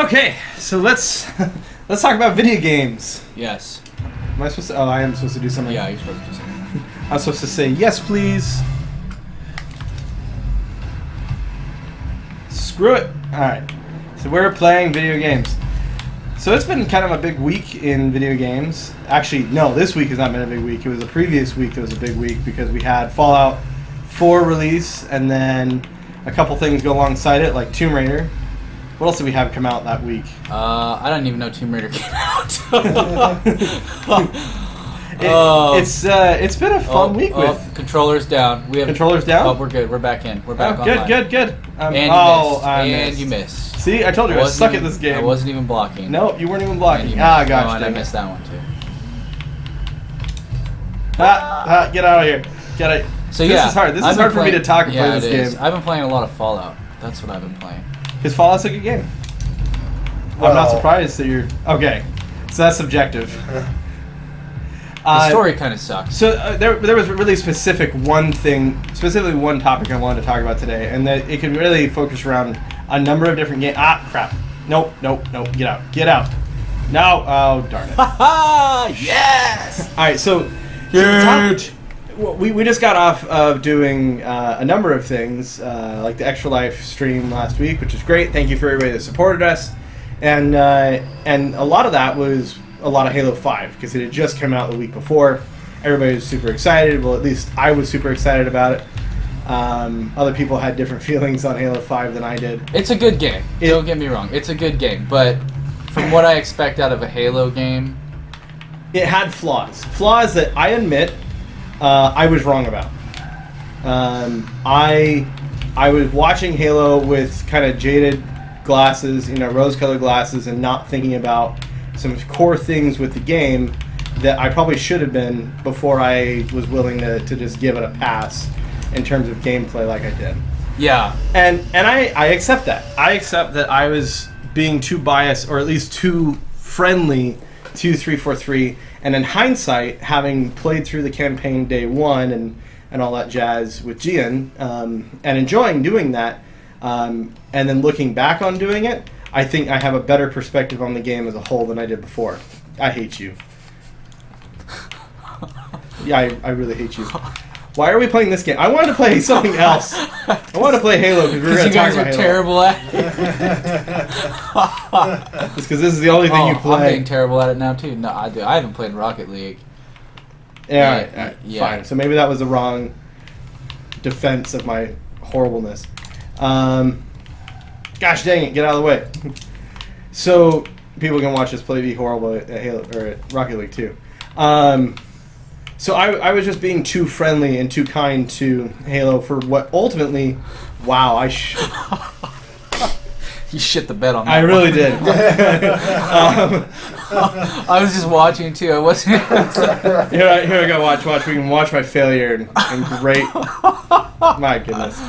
Okay, so let's let's talk about video games. Yes. Am I supposed to? Oh, I am supposed to do something. Yeah, you're supposed to do something. I'm supposed to say yes, please. Screw it. All right. So we're playing video games. So it's been kind of a big week in video games. Actually, no, this week has not been a big week. It was the previous week that was a big week because we had Fallout 4 release and then a couple things go alongside it, like Tomb Raider. What else did we have come out that week? Uh, I don't even know Tomb Raider came out. It, Oh. it's uh, it's been a fun Oh, week oh, with controllers down. We have controllers down. Oh, we're good. We're back in. We're back Oh, good, online. good, good. Um, And you oh, missed. I and missed. you missed. See, I told you I, wasn't suck at this game. I wasn't even blocking. Nope, you weren't even blocking. Ah, gosh, Oh, and I missed that one too. Ah, ah, get out of here. Get it. So this yeah, is hard. This I've is hard for me to talk and yeah, play this it is. game. I've been playing a lot of Fallout. That's what I've been playing. Because Fallout's a good game. I'm not surprised that you're okay. So that's subjective. The Uh, story kind of sucks. So uh, there, there was really specific one thing, specifically one topic I wanted to talk about today, and that it could really focus around a number of different games. Ah, crap! Nope, nope, nope. Get out! Get out! No! Oh, darn it! Ha Yes. All right, so huge. the top- well, we, we just got off of doing uh, a number of things, uh, like the Extra Life stream last week, which is great. Thank you for everybody that supported us, and uh, and a lot of that was a lot of Halo Five because it had just come out the week before. Everybody was super excited. Well, at least I was super excited about it. Um, other people had different feelings on Halo Five than I did. It's a good game. It- Don't get me wrong. It's a good game, but from what I expect out of a Halo game, it had flaws. Flaws that I admit uh, I was wrong about. Um, I I was watching Halo with kind of jaded glasses, you know, rose-colored glasses, and not thinking about some core things with the game that I probably should have been before I was willing to, to just give it a pass in terms of gameplay like I did yeah, and and I, I accept that. I accept that I was being too biased, or at least too friendly to three four three. And in hindsight, having played through the campaign day one and and all that jazz with Gian, um, and enjoying doing that, um, and then looking back on doing it, I think I have a better perspective on the game as a whole than I did before. I hate you. Yeah, I, I really hate you. Why are we playing this game? I wanted to play something else. I wanted to play Halo because we were going you to talk guys are terrible at. it. Just because this is the only thing Oh, you I'm play. getting terrible at it now too. No, I do. I haven't played Rocket League. yeah, Yeah, alright, alright, yeah. fine. So maybe that was the wrong defense of my horribleness. Um, gosh dang it, get out of the way. so people can watch us play be horrible at Halo or at Rocket League too. Um, so I, I was just being too friendly and too kind to Halo for what ultimately, wow, I sh- You shit the bed on that. I really did. um, I was just watching too. I wasn't. Here I, here I go. Watch, watch. We can watch my failure and, and great. my goodness.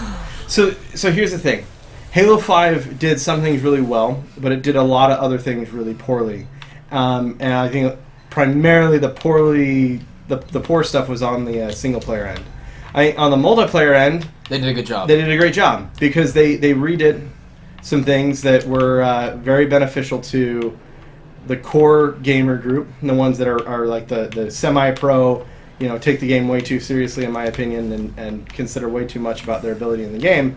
So, so here's the thing. Halo Five did some things really well, but it did a lot of other things really poorly. Um, and I think primarily the poorly the, the poor stuff was on the uh, single player end. I on the multiplayer end, they did a good job. they did a great job because they they redid some things that were uh, very beneficial to the core gamer group, the ones that are, are like the, the semi-pro, you know, take the game way too seriously, in my opinion, and, and consider way too much about their ability in the game.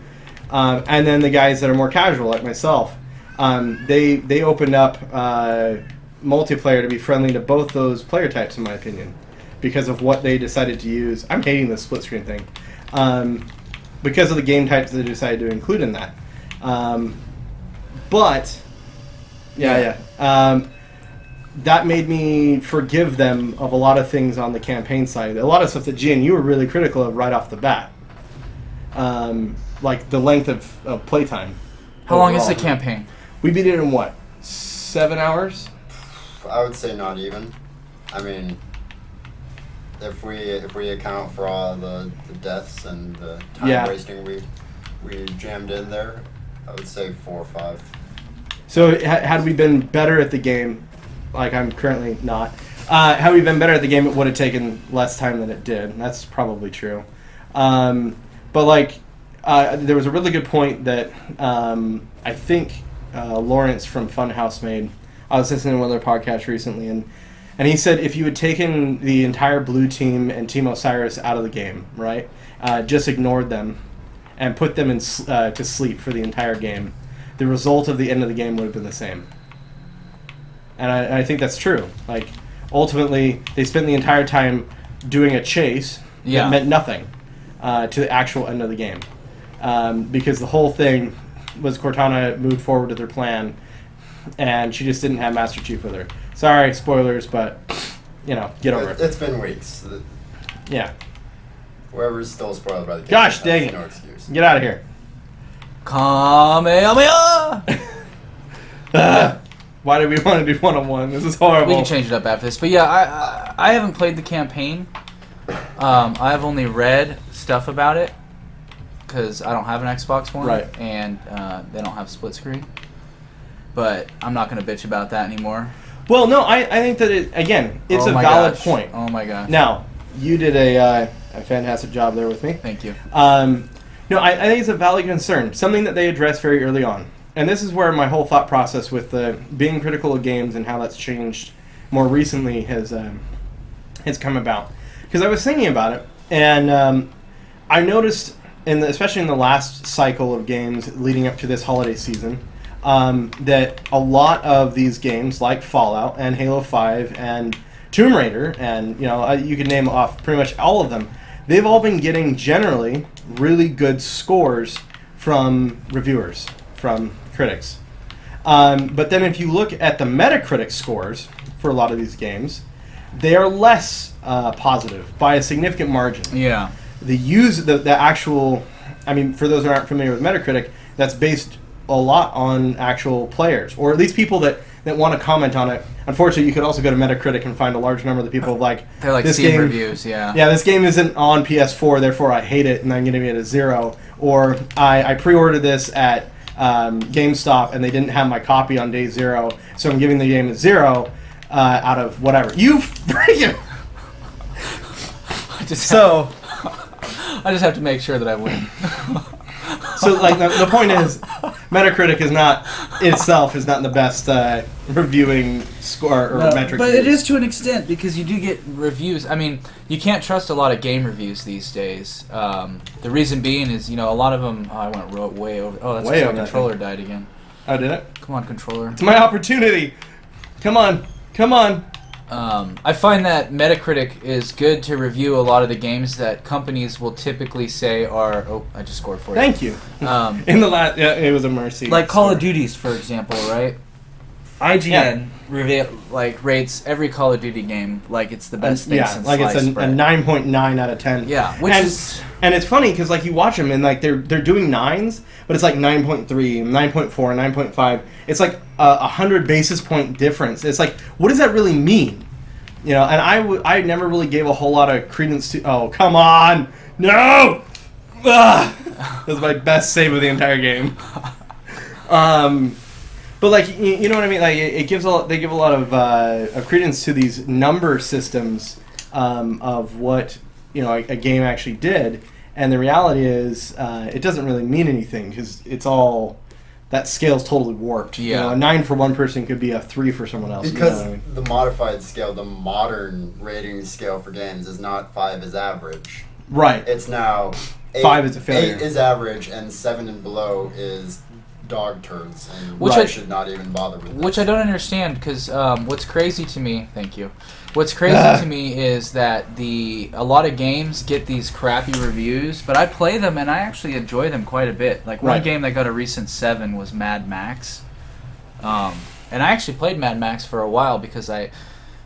Um, and then the guys that are more casual, like myself, um, they they opened up uh, multiplayer to be friendly to both those player types, in my opinion, because of what they decided to use. I'm hating this split screen thing, um, because of the game types they decided to include in that. Um, but yeah, yeah. Um, that made me forgive them of a lot of things on the campaign side. A lot of stuff that Gian, you were really critical of right off the bat. Um, like the length of, of playtime. How long is the campaign? We beat it in what? Seven hours? I would say not even. I mean, if we if we account for all the, the deaths and the time Yeah. wasting we we jammed in there, I would say four or five. So ha- had we been better at the game, like I'm currently not, uh, had we been better at the game, it would have taken less time than it did. That's probably true. Um, but like, uh, there was a really good point that um, I think uh, Lawrence from Funhaus made. I was listening to one of their podcasts recently, and and he said if you had taken the entire blue team and Team Osiris out of the game, right, uh, just ignored them, and put them in uh, to sleep for the entire game, the result of the end of the game would have been the same. And I, I think that's true. Like ultimately, they spent the entire time doing a chase Yeah. that meant nothing uh, to the actual end of the game, um, because the whole thing was Cortana moved forward with her plan, and she just didn't have Master Chief with her. Sorry, spoilers, but you know, get over It, it. it's been weeks. The- Yeah, Whoever's still spoiled by the game. Gosh dang it. No excuse. get out of here. Kamehameha! Ugh. Why do we want to do one on one? This is horrible. we can change it up after this. But yeah, I I, I haven't played the campaign. Um, I've only read stuff about it because I don't have an Xbox One, Right. And uh, they don't have split screen. But I'm not gonna bitch about that anymore. Well, no, I, I think that it again, it's Oh a valid gosh. point. Oh my gosh! Now, you did a, uh, a fantastic job there with me. Thank you. Um, no, I, I think it's a valid concern, something that they addressed very early on. And this is where my whole thought process with the being critical of games and how that's changed more recently has um, has come about. Because I was thinking about it, and um, I noticed, in the, especially in the last cycle of games leading up to this holiday season, um, that a lot of these games, like Fallout and Halo Five and Tomb Raider, and you know uh, you can name off pretty much all of them, they've all been getting generally really good scores from reviewers, from critics. Um, but then if you look at the Metacritic scores for a lot of these games, they are less uh, positive by a significant margin Yeah. the use the, the actual i mean for those who aren't familiar with metacritic that's based a lot on actual players or at least people that that want to comment on it unfortunately you could also go to metacritic and find a large number of the people like They're like this game reviews. Yeah. yeah this game isn't on ps4 therefore i hate it and i'm giving it a zero or i, I pre-ordered this at um, gamestop and they didn't have my copy on day zero so i'm giving the game a zero uh, out of whatever you freaking I just so I just have to make sure that I win. So like the, the point is, Metacritic is not itself is not the best uh, reviewing score or No, metric. but it to an extent because you do get reviews. I mean, you can't trust a lot of game reviews these days. Um, the reason being is, you know, a lot of them. Oh, I went way over. Oh, that's Way my that controller died again. Oh, did it? Come on, controller. It's my opportunity. Come on, come on. Um, I find that Metacritic is good to review a lot of the games that companies will typically say are. Oh, I just scored for you. Thank you. Um, In the last, yeah, it was a mercy. like Call of. Duties, for example, right? IGN reveal, like rates every Call of Duty game like it's the best thing yeah, since like it's a, a nine point nine out of ten. Yeah, which and, is and it's funny because like you watch them and like they're they're doing nines, but it's like 9.3, 9.4, 9.5. It's like a, a hundred basis point difference. It's like what does that really mean? You know, and I w- I never really gave a whole lot of credence to. Oh come on, no! That was my best save of the entire game. Um, but like you, know what I mean? Like it, gives a they give a lot of, uh, of credence to these number systems um, of what you know a, a game actually did, and the reality is uh, it doesn't really mean anything because it's all that scale's totally warped. You Yeah. know, a nine for one person could be a three for someone else. you know Because I mean? the modified scale, the modern rating scale for games is not five is average. right. It's now eight, Five is a failure. Eight is average, and seven and below is dog turds, and Which which I- should not even bother with. Which this. I don't understand because um, what's crazy to me, thank you. What's crazy Ah. to me is that the a lot of games get these crappy reviews, but I play them and I actually enjoy them quite a bit. Like one Right. game that got a recent seven was Mad Max, um, and I actually played Mad Max for a while because I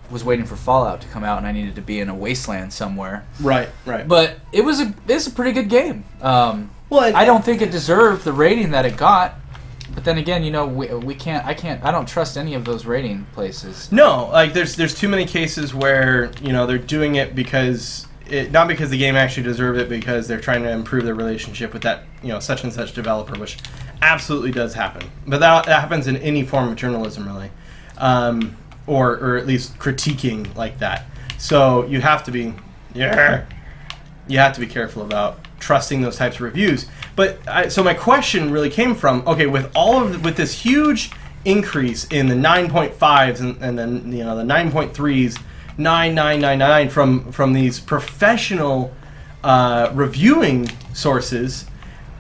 was waiting for Fallout to come out and I needed to be in a wasteland somewhere. Right. Right. But it was a it's a pretty good game. Um, well, I don't think it deserved the rating that it got. But then again, you know, we, we can't. I can't. I don't trust any of those rating places. No, like there's there's too many cases where you know they're doing it because it not because the game actually deserved it because they're trying to improve their relationship with that you know such and such developer, which absolutely does happen. But that, that happens in any form of journalism, really, um, or or at least critiquing like that. So you have to be yeah, you have to be careful about trusting those types of reviews. But I, so my question really came from okay, with all of the, with this huge increase in the 9.5s and, and then you know the 9.3s, 9999 from from these professional uh, reviewing sources,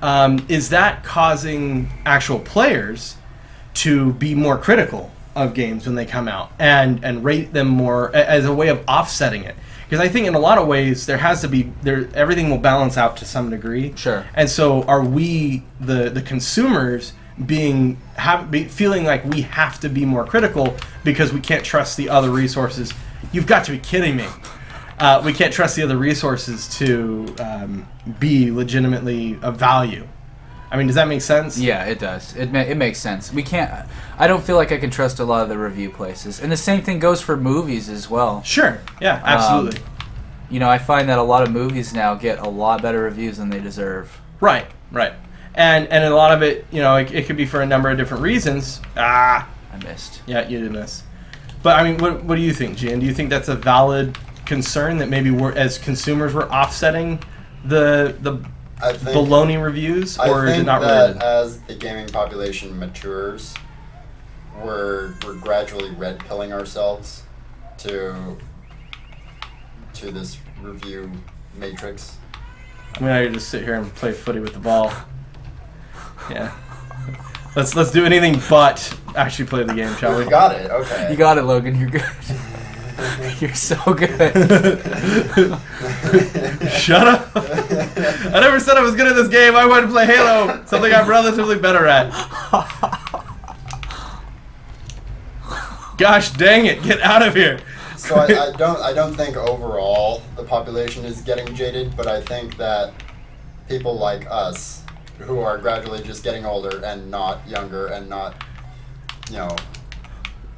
um, is that causing actual players to be more critical of games when they come out and and rate them more as a way of offsetting it? Because I think in a lot of ways there has to be there everything will balance out to some degree. Sure. And so are we the the consumers being have be, feeling like we have to be more critical because we can't trust the other resources? You've got to be kidding me. Uh, we can't trust the other resources to um, be legitimately of value. I mean, does that make sense? Yeah, it does. It ma- it makes sense. We can't. I don't feel like I can trust a lot of the review places, and the same thing goes for movies as well. Sure. Yeah. Absolutely. You know, I find that a lot of movies now get a lot better reviews than they deserve. right. Right. And and a lot of it, you know, it, it could be for a number of different reasons. Ah. I missed. Yeah, you did miss. But I mean, what what do you think, Gian? Do you think that's a valid concern that maybe we're as consumers we're offsetting the the I think baloney reviews, I or is it not that related? as the gaming population matures, we're we're gradually red pilling ourselves to to this review matrix. I mean, I could just sit here and play footy with the ball. Yeah. Let's let's do anything but actually play the game, shall We we? got it. Okay. You got it, Logan. You're good. You're so good. Shut up! I never said I was good at this game. I wanted to play Halo, something I'm relatively better at. Gosh dang it! Get out of here! So I, I don't I don't think overall the population is getting jaded, but I think that people like us, who are gradually just getting older and not younger and not, you know,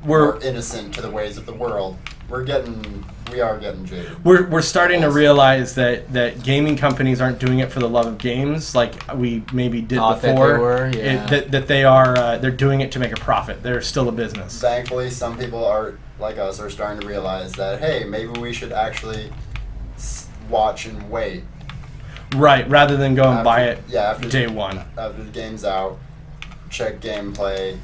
we're innocent to the ways of the world, we're getting we are getting jaded. we're, we're starting to realize that, that gaming companies aren't doing it for the love of games like we maybe did Thought that they before. were, It- that, that they are uh, they're doing it to make a profit. They're still a business. Thankfully, some people are like us are starting to realize that hey, maybe we should actually watch and wait. Right, rather than go and after- buy it Yeah, after day the, one. after the game's out, check gameplay.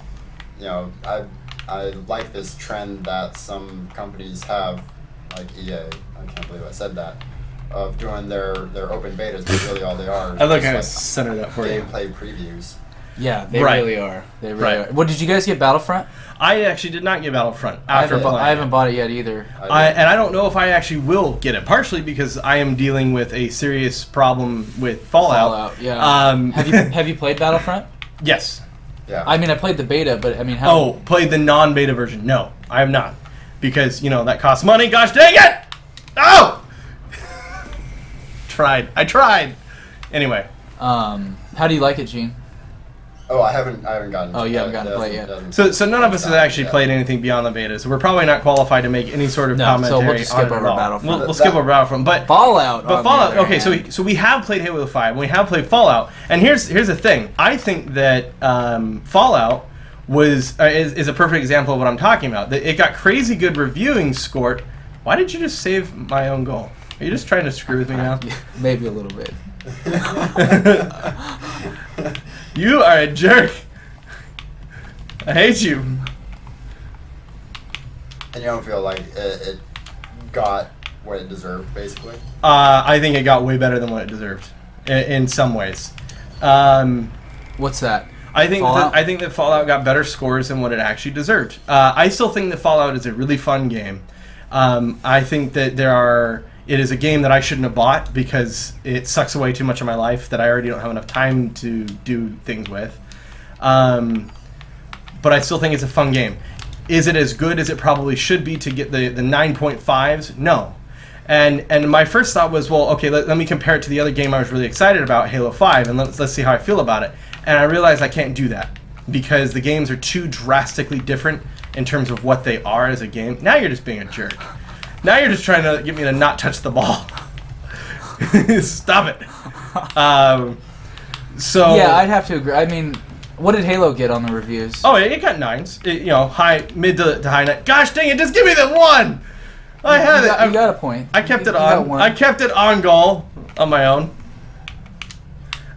You know, I I like this trend that some companies have, like EA. I can't believe I said that. Of doing their their open betas, but really all they are. is I look just, I like, centered that for you. gameplay previews. Yeah, they Right. really are. They really Right. are. What did you guys get Battlefront? I actually did not get Battlefront I after haven't, bu- I haven't bought it yet either. I, did. and I don't know if I actually will get it. Partially because I am dealing with a serious problem with Fallout. Fallout, yeah. Um, have you have you played Battlefront? yes. Yeah. I mean, I played the beta, but I mean, how? Oh, played the non-beta version. No, I have not, because you know that costs money. Gosh dang it! Oh, tried. I tried. Anyway, Um, how do you like it, Gian? Oh, I haven't I haven't gotten. Oh, to you haven't gotten to play it yet. doesn't- so so none of us has Yeah. actually played anything beyond the beta, so we're probably not qualified to make any sort of No, so we'll commentary. just skip over all. Battlefront. We'll, we'll That- skip over Battlefront, but Fallout. But Fallout, other okay, so hand. we, so we have played Halo Five, and we have played Fallout, and here's here's the thing. I think that um, Fallout was uh, is, is a perfect example of what I'm talking about. That it got crazy good reviewing scored. Why did you just save my own goal? Are you just trying to screw with me now? maybe a little bit. you are a jerk. I hate you. And you don't feel like it, it got what it deserved, basically. Uh, I think it got way better than what it deserved, in, in some ways. Um, What's that? I think that, I think that Fallout got better scores than what it actually deserved. Uh, I still think that Fallout is a really fun game. Um, I think that there are. It is a game that I shouldn't have bought because it sucks away too much of my life that I already don't have enough time to do things with. Um, but I still think it's a fun game. Is it as good as it probably should be to get the the 9.5s? No. And and my first thought was, well, okay, let, let me compare it to the other game I was really excited about, Halo 5, and let's let's see how I feel about it. And I realized I can't do that because the games are too drastically different in terms of what they are as a game. Now you're just being a jerk. Now you're just trying to get me to not touch the ball. Stop it. Um, so Yeah, I'd have to agree. I mean, what did Halo get on the reviews? Oh, it, it got nines. It, you know, high, mid to, to high nine. Gosh dang it! Just give me the one. I had you it. I, you got a point. I kept You it on. one. I kept it on goal on my own.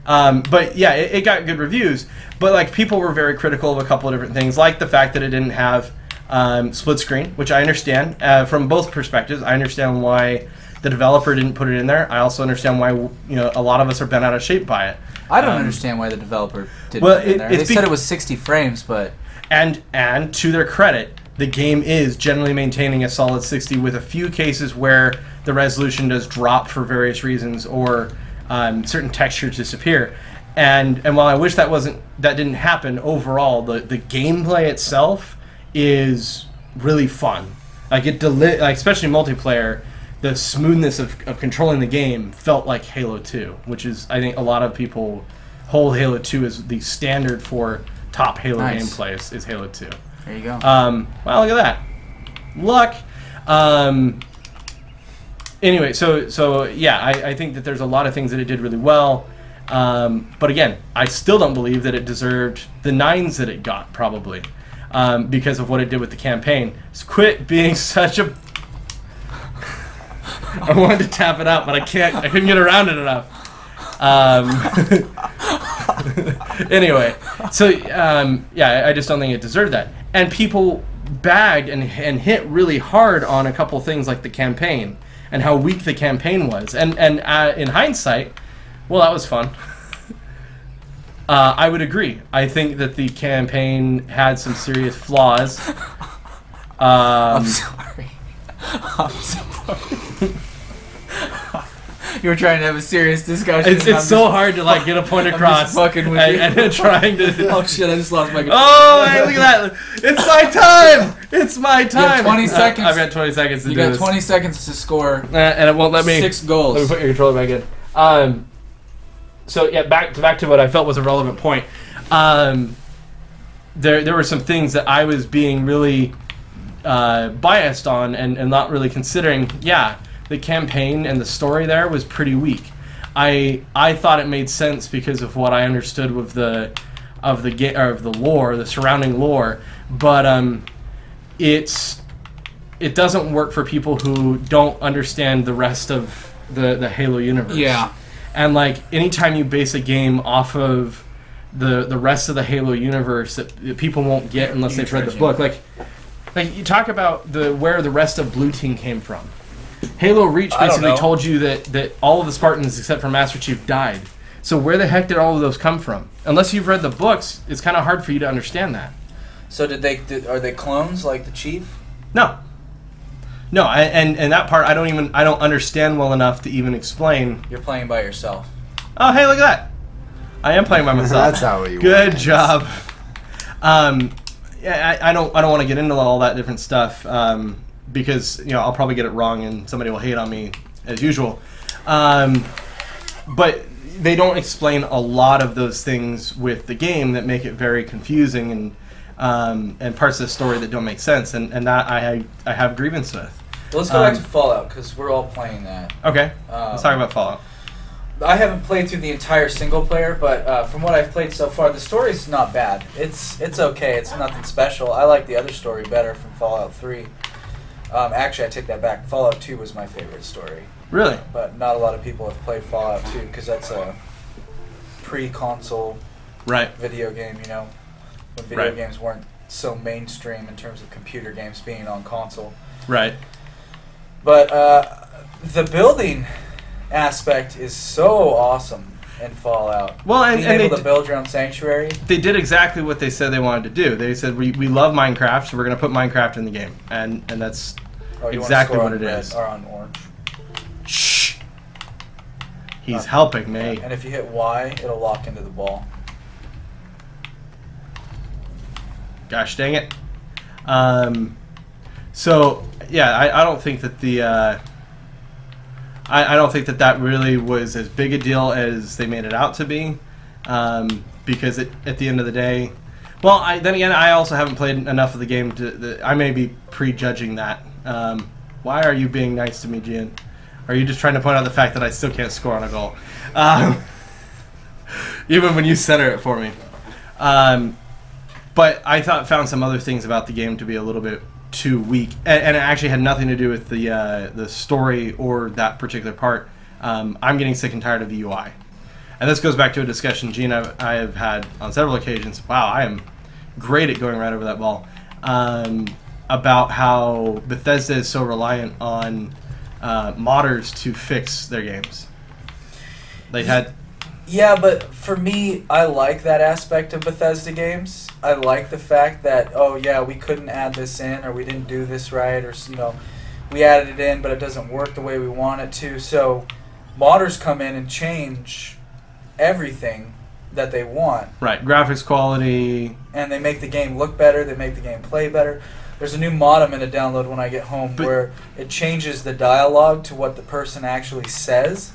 Um, but yeah, it, it got good reviews. But like people were very critical of a couple of different things, like the fact that it didn't have um, split screen, which I understand uh, from both perspectives. I understand why the developer didn't put it in there. I also understand why you know a lot of us are bent out of shape by it. I don't Um, understand why the developer didn't well, put it in it- there. They said it was 60 frames, but And and to their credit, the game is generally maintaining a solid 60 with a few cases where the resolution does drop for various reasons or um, certain textures disappear. And and while I wish that wasn't that didn't happen overall, the the gameplay itself is really fun. Like it deli- like especially multiplayer, the smoothness of, of controlling the game felt like Halo 2, which is I think a lot of people hold Halo 2 as the standard for top Halo Nice. gameplay is, is Halo 2. there you go. Um, well, look at that. Luck. Um, anyway, so so yeah, I, I think that there's a lot of things that it did really well. Um, but again, I still don't believe that it deserved the nines that it got, probably, um, because of what it did with the campaign. So quit being such a. I wanted to tap it out, but I can't. I couldn't get around it enough. Um, anyway, so um, yeah, I- just don't think it deserved that. And people bagged and, and hit really hard on a couple things like the campaign and how weak the campaign was. And and uh, in hindsight, well, that was fun. Uh, I would agree. I think that the campaign had some serious flaws. I'm Um, sorry. I'm sorry. you were trying to have a serious discussion. it's it's so hard to like get a point across. I'm just fucking with and, you. and then trying to. Oh shit! I just lost my. Oh, hey, look at that! It's my time! It's my time! 20 Uh, seconds. I've got 20 seconds to. You got this. 20 seconds to score Uh, and it won't let me. six goals. Let me put your controller back in. Um, so yeah, back to back to what I felt was a relevant point. Um, there there were some things that I was being really uh, biased on and, and not really considering. Yeah, the campaign and the story there was pretty weak. I I thought it made sense because of what I understood with the of the ga- of the lore, the surrounding lore, but um, it's it doesn't work for people who don't understand the rest of the the Halo universe. Yeah. And like anytime you base a game off of the the rest of the Halo universe that, that people won't get unless they've read the book, like like you talk about the where the rest of Blue Team came from. Halo Reach basically told you that that all of the Spartans except for Master Chief died. So where the heck did all of those come from? Unless you've read the books, it's kind of hard for you to understand that. So did they? Did, are they clones like the chief? No. No, I, and and that part I don't even I don't understand well enough to even explain. You're playing by yourself. Oh, hey, look at that! I am playing by myself. That's how you Good win. job. Um, yeah, I, I don't I don't want to get into all that different stuff um, because you know I'll probably get it wrong and somebody will hate on me as usual. Um, but they don't explain a lot of those things with the game that make it very confusing and um, and parts of the story that don't make sense and, and that I I have grievance with. Let's go back Um, to Fallout because we're all playing that. Okay, Um, let's talk about Fallout. I haven't played through the entire single player, but uh, from what I've played so far, the story's not bad. It's it's okay. It's nothing special. I like the other story better from Fallout Three. Um, actually, I take that back. Fallout Two was my favorite story, Really? but not a lot of people have played Fallout Two because that's a pre-console Right. video game. You know, when video Right. games weren't so mainstream in terms of computer games being on console. Right. But uh, the building aspect is so awesome in Fallout. Well, and, Being and they, able to build your own sanctuary. they did exactly what they said they wanted to do. They said we, we love Minecraft, so we're going to put Minecraft in the game, and and that's Oh, Exactly what it is. Or on orange. shh. He's Uh, helping me. And if you hit Y, it'll lock into the ball. Gosh dang it. Um, so yeah, I, I don't think that the uh, I, I don't think that that really was as big a deal as they made it out to be, um, because it, at the end of the day, well, I, then again, I also haven't played enough of the game to. The, I may be prejudging that. Um, why are you being nice to me, Gian? Are you just trying to point out the fact that I still can't score on a goal, um, even when you center it for me? Um, but I thought found some other things about the game to be a little bit too weak, and, and it actually had nothing to do with the uh, the story or that particular part. Um, I'm getting sick and tired of the UI. and this goes back to a discussion and I have had on several occasions. Wow, I am great at going right over that ball. Um, about how Bethesda is so reliant on uh, modders to fix their games. They had Yeah, but for me, I like that aspect of Bethesda games. I like the fact that oh yeah, we couldn't add this in, or we didn't do this right, or you know, we added it in, but it doesn't work the way we want it to. So, modders come in and change everything that they want, right graphics quality. and they make the game look better. They make the game play better. There's a new mod I'm going to download when I get home But- where it changes the dialogue to what the person actually says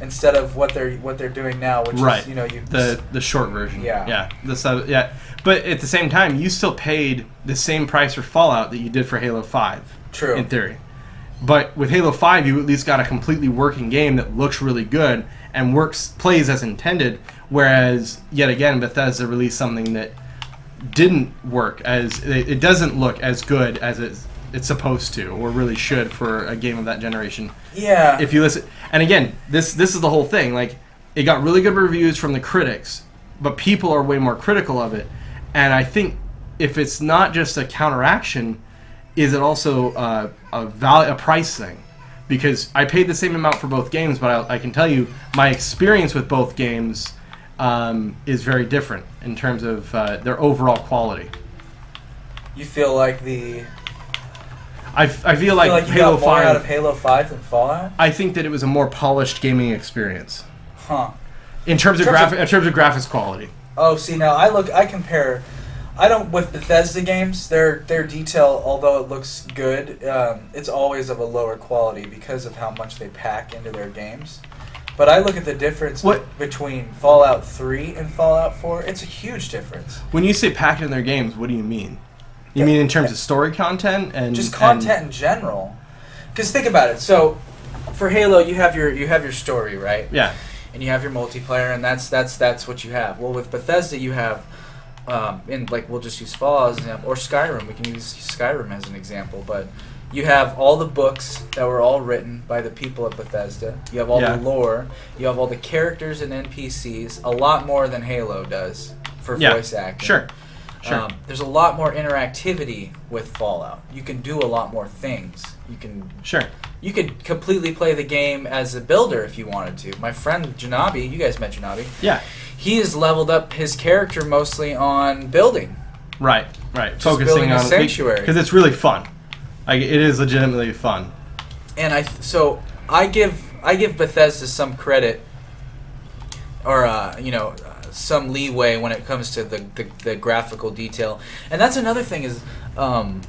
instead of what they're what they're doing now, which Right. is you know you the the short version. Yeah. yeah, the sub, yeah. But at the same time, you still paid the same price for Fallout that you did for Halo Five. True. in theory. But with Halo 5, you at least got a completely working game that looks really good and works plays as intended. Whereas, yet again, Bethesda released something that didn't work as it, it doesn't look as good as it's, it's supposed to or really should for a game of that generation. Yeah. If you listen, and again, this this is the whole thing. Like, it got really good reviews from the critics, but people are way more critical of it. And I think if it's not just a counteraction, is it also uh, a val- a price thing? Because I paid the same amount for both games, but I, I can tell you my experience with both games um, is very different in terms of uh, their overall quality. you feel like the I, f- I feel feel like, you Halo got more out of Five. Halo Five than Fallout? I think that it was a more polished gaming experience Huh. in terms of In terms of- graphic in terms of graphics quality. Oh, see now I look I compare I don't with Bethesda games their their detail although it looks good um, it's always of a lower quality because of how much they pack into their games. But I look at the difference What- between Fallout 3 and Fallout 4. It's a huge difference. When you say packed in their games, what do you mean? You mean in terms of story content and just and- content in general. Because think about it. So for Halo, you have your you have your story, right? yeah, and you have your multiplayer, and that's that's that's what you have. Well, with Bethesda, you have, um, and like we'll just use Fallout as an example, or Skyrim. We can use Skyrim as an example, but you have all the books that were all written by the people at Bethesda. You have all Yeah. the lore. You have all the characters and NPCs. A lot more than Halo does for Yeah, voice acting. sure, sure. Um, there's a lot more interactivity with Fallout. You can do a lot more things. You can sure. you could completely play the game as a builder if you wanted to. My friend Janabi, you guys met Janabi. Yeah, He has leveled up his character mostly on building. right, right. Just Focusing building a on sanctuary. because it's really fun. Like it is legitimately fun. And I so I give I give Bethesda some credit or uh, you know some leeway when it comes to the, the, the graphical detail. And that's another thing is um,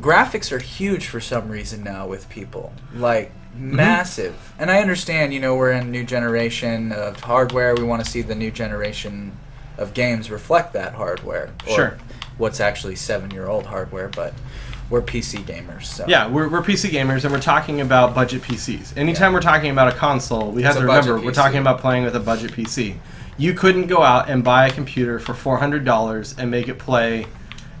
graphics are huge for some reason now with people. Like Mm-hmm. massive. And I understand, you know, we're in a new generation of hardware. We want to see the new generation of games reflect that hardware. Or Sure. What's actually seven year old hardware, but we're PC gamers. So. Yeah, we're, we're PC gamers and we're talking about budget PCs. Anytime Yeah. we're talking about a console, we have to remember we're talking about playing with a budget PC. You couldn't go out and buy a computer for four hundred dollars and make it play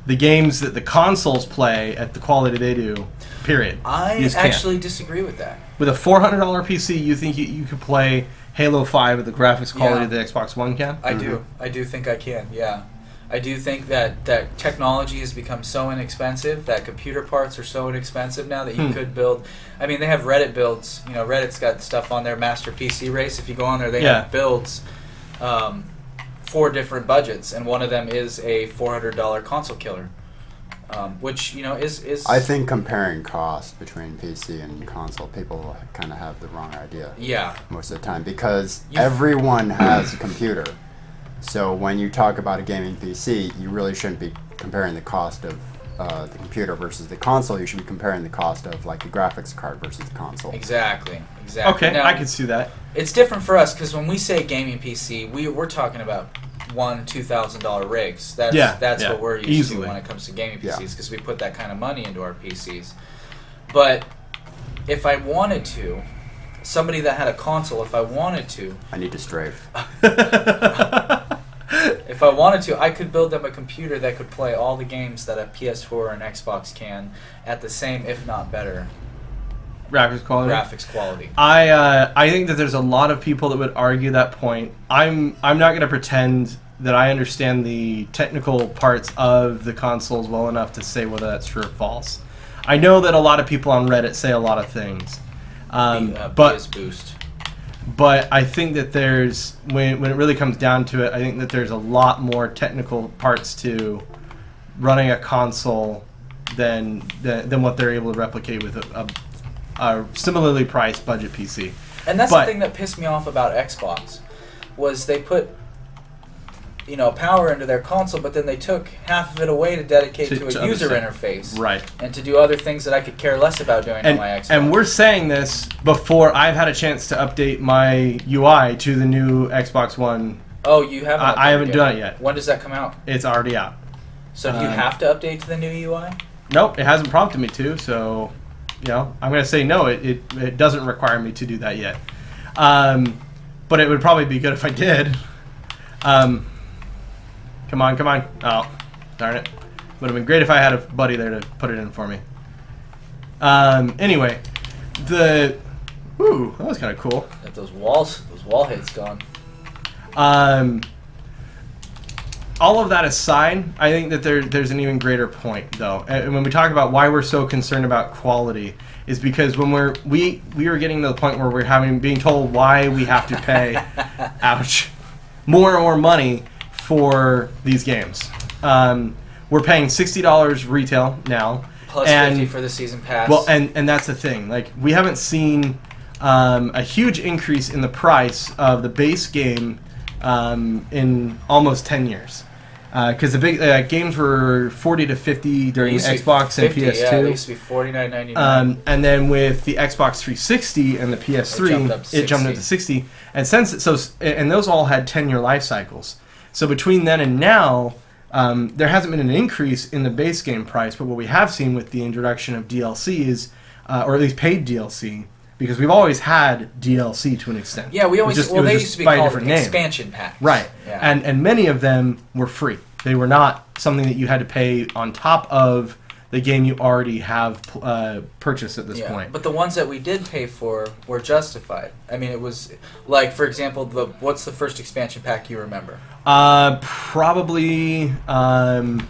the games that the consoles play at the quality they do. Period. I You just can't. actually disagree with that. with a four hundred dollar PC, you think you, you could play Halo Five with the graphics quality Yeah. the Xbox One can? I do. I do think I can. Yeah. I do think that, that technology has become so inexpensive that computer parts are so inexpensive now that you Hmm. could build. I mean, they have Reddit builds. You know, Reddit's got stuff on their Master PC Race. If you go on there, they Yeah. have builds um, for different budgets, and one of them is a four hundred dollar console killer, um, which you know is is. I think comparing cost between PC and console, people kind of have the wrong idea Yeah. most of the time because You- everyone has a computer. So when you talk about a gaming PC, you really shouldn't be comparing the cost of uh, the computer versus the console. You should be comparing the cost of like the graphics card versus the console. Exactly. Exactly. Okay, Now- I can see that. It's different for us because when we say gaming PC, we we're talking about one two thousand dollar rigs. That's Yeah, that's yeah, what we're used easily. to when it comes to gaming PCs because we put that kind of money into our PCs. But if I wanted to, somebody that had a console, if I wanted to, I need to strafe. if I wanted to, I could build them a computer that could play all the games that a PS4 or an Xbox can at the same, if not better, graphics quality. graphics quality. I uh, I think that there's a lot of people that would argue that point. I'm I'm not going to pretend that I understand the technical parts of the consoles well enough to say whether that's true or false. I know that a lot of people on Reddit say a lot of things, um, the, uh, but Boost. but I think that there's when when it really comes down to it, I think that there's a lot more technical parts to running a console than than, than what they're able to replicate with a, a, a similarly priced budget PC. And that's But- the thing that pissed me off about Xbox was they put you know power into their console, but then they took half of it away to dedicate To- to, a to user interface Right. and to do other things that I could care less about doing And, on my Xbox. and we're saying this before I've had a chance to update my UI to the new Xbox One. oh, you haven't. I, I haven't done it yet. When does that come out? It's already out. So do you Um, have to update to the new UI? Nope, it hasn't prompted me to, so you know, I'm gonna say no. It, it, it doesn't require me to do that yet. Um, but it would probably be good if I did. Um, come on, come on. Oh, darn it. Would have been great if I had a buddy there to put it in for me. Um, anyway, the ooh, that was kind of cool. That those walls, those wall hits gone. Um, all of that aside, I think that there, there's an even greater point, though. And when we talk about why we're so concerned about quality, is because when we're we we are getting to the point where we're having being told why we have to pay, ouch, more and more money for these games. Um, we're paying sixty dollars retail now, Plus and fifty for the season pass. well, and and that's the thing. Like we haven't seen um, a huge increase in the price of the base game um, in almost ten years. Because the big uh, games were forty to fifty during used to be Xbox and PS2. Yeah, it used to be forty nine ninety nine. Um, and then with the Xbox 360 and the PS3, It jumped up to it jumped up to 60. And since so, and those all had 10 year life cycles. So between then and now, um, there hasn't been an increase in the base game price. But what we have seen with the introduction of DLC is, uh, or at least paid DLC, because we've always had DLC to an extent. yeah, we always just- well they used to be called expansion packs. Right. Yeah. And and many of them were free. They were not something that you had to pay on top of the game you already have uh, purchased at this yeah. point. But the ones that we did pay for were justified. I mean, it was like, for example, the what's the first expansion pack you remember? Uh, probably, um,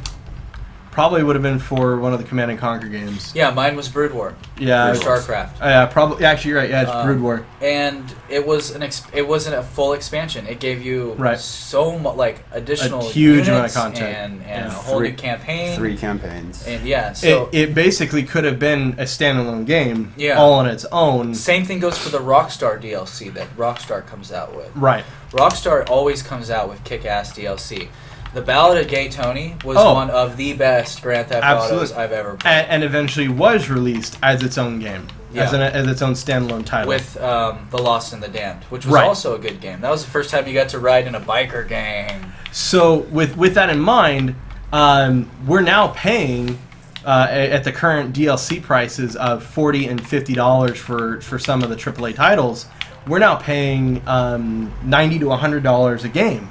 probably would have been for one of the Command and Conquer games. Yeah, mine was Brood War Yeah. for StarCraft, Uh, yeah, probably. Actually, you're right. Yeah, it's Um, Brood War. and it was an ex- it wasn't a full expansion. It gave you Right. so much like additional huge amount of content. and, and Yeah. a whole Three- new campaign. Three campaigns. And yeah, so it, it basically could have been a standalone game, Yeah. all on its own. same thing goes for the Rockstar DLC that Rockstar comes out with. Right. Rockstar always comes out with kick-ass DLC. The Ballad of Gay Tony was Oh. one of the best Grand Theft Absolutely. Autos I've ever played. And, and eventually was released as its own game, as, an, as its own standalone title. with um, The Lost and the Damned, which was Right. also a good game. That was the first time you got to ride in a biker gang. So with with that in mind, um, we're now paying uh, at the current DLC prices of forty and fifty dollars for for some of the AAA titles. We're now paying um, ninety to hundred dollars a game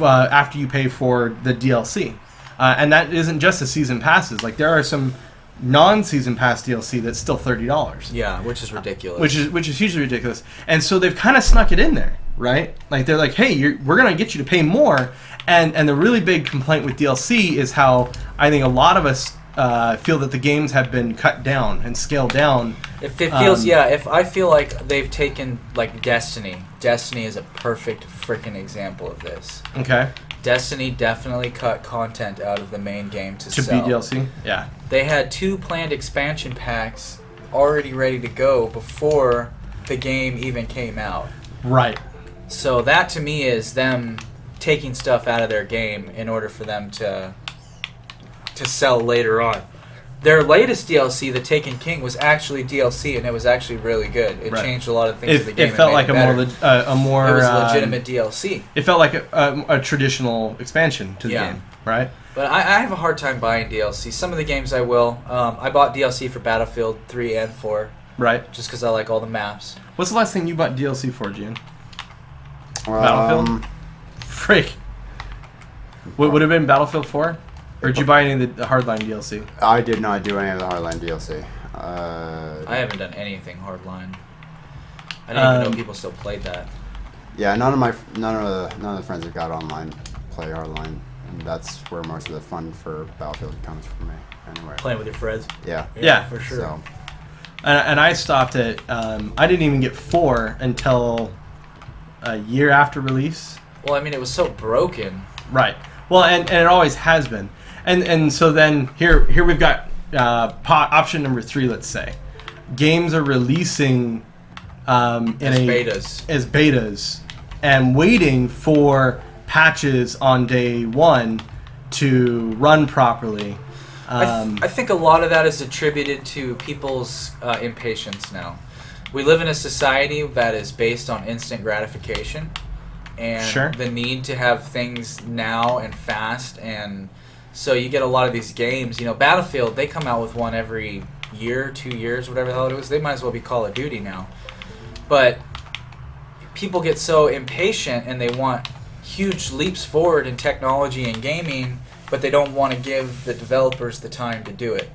uh, after you pay for the DLC, uh, and that isn't just the season passes. Like there are some non-season pass DLC that's still thirty dollars Yeah, which is ridiculous. which is which is hugely ridiculous. And so they've kind of snuck it in there, right? Like they're like, hey, you're, we're gonna get you to pay more. And and the really big complaint with DLC is how I think a lot of us uh, feel that the games have been cut down and scaled down. If it feels, Um, yeah, if I feel like they've taken like Destiny. Destiny is a perfect freaking example of this. Okay, Destiny definitely cut content out of the main game to, to sell. be DLC, yeah, They had two planned expansion packs already ready to go before the game even came out. right. So that to me is them taking stuff out of their game in order for them to to sell later on. Their latest DLC, The Taken King, was actually DLC, and it was actually really good. It Right. changed a lot of things in the It, game. it felt and like made a it more better. leg- uh, a more It was um, legitimate DLC. It felt like a, a, a traditional expansion to the Yeah. game, right? But I, I have a hard time buying DLC. Some of the games I will. Um, I bought DLC for Battlefield 3 and 4 Right. just because I like all the maps. What's the last thing you bought DLC for, Gian? Um, Battlefield? Freak. Would would have been Battlefield 4? Or did you buy any of the Hardline DLC? I did not do any of the Hardline DLC. Uh, I haven't done anything hardline. I didn't even Um, know people still played that. yeah, none of my none of the none of the friends have got online play hardline, and that's where most of the fun for Battlefield comes from me. Anyway, Playing with your friends. yeah. Yeah. for sure. So And, and I stopped it. Um, I didn't even get four until a year after release. Well, I mean, it was so broken. Right. Well, and, and it always has been. And and so then here here we've got uh, po- option number three. Let's say games are releasing um, in As a betas. as betas and waiting for patches on day one to run properly. I, Um, th- I think a lot of that is attributed to people's uh, impatience now. We live in a society that is based on instant gratification and Sure. the need to have things now and fast and so you get a lot of these games, you know, Battlefield, they come out with one every year, 2 years, whatever the hell it was. They might as well be Call of Duty now. But people get so impatient and they want huge leaps forward in technology and gaming, but they don't want to give the developers the time to do it.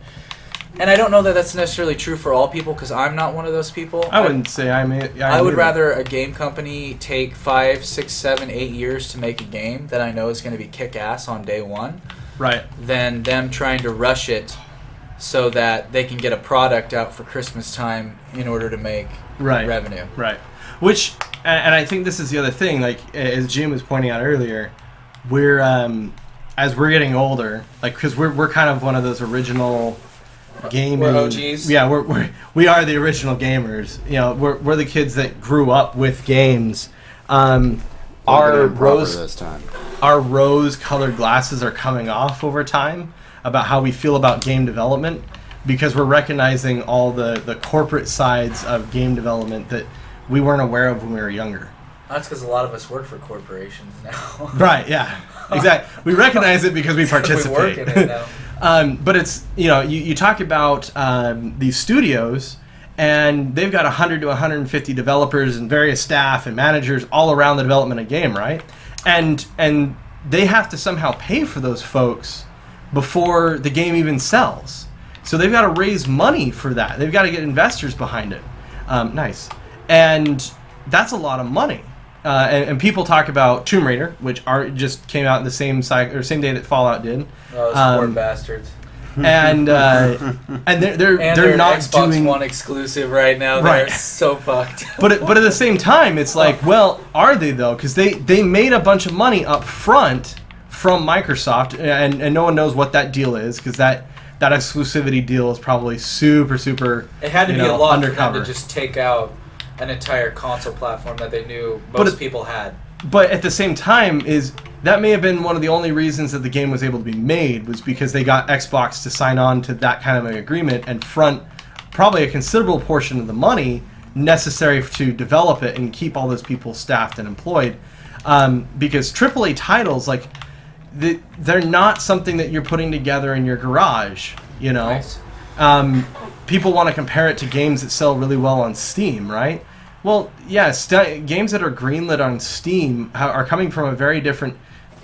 And I don't know that that's necessarily true for all people because I'm not one of those people. I wouldn't say I'm. I, I would rather a game company take five, six, seven, eight years to make a game that I know is going to be kick ass on day one Right. than them trying to rush it so that they can get a product out for Christmas time in order to make Right. revenue. Right. Which, and and I think this is the other thing. Like as Jim was pointing out earlier, we're um, as we're getting older, like because we're we're kind of one of those original gaming. We're OGs. Yeah, we're, we're we are the original gamers. You know, we're we're the kids that grew up with games. Um, our Little bit rose this time. Our rose colored glasses are coming off over time about how we feel about game development because we're recognizing all the, the corporate sides of game development that we weren't aware of when we were younger. That's because a lot of us work for corporations now. Right, yeah. Exactly. We recognize it because we participate. we work in it now. um, but it's, you know, you, you talk about um, these studios and they've got 100 to 150 developers and various staff and managers all around the development of game, right? And and they have to somehow pay for those folks before the game even sells. So they've got to raise money for that. They've got to get investors behind it. Um, nice, and that's a lot of money. Uh, and, and people talk about Tomb Raider, which are just came out in the same cycle or same day that Fallout did, Oh, those poor Um, bastards. And uh, and they're they're, And they're they're, not Xbox doing One exclusive right now. Right. They're so fucked. but it, but at the same time, it's like, well, are they though? Because they they made a bunch of money up front from Microsoft, and, and no one knows what that deal is because that that exclusivity deal is probably super super. It had to be know, a lot undercover. for them to just take out an entire console platform that they knew most it- people had. But at the same time, is that may have been one of the only reasons that the game was able to be made was because they got Xbox to sign on to that kind of an agreement and front probably a considerable portion of the money necessary to develop it and keep all those people staffed and employed. Um, because AAA titles, like, they're not something that you're putting together in your garage, you know? Nice. um, people want to compare it to games that sell really well on Steam, right? Well, yeah, st- games that are greenlit on Steam ha- are coming from a very different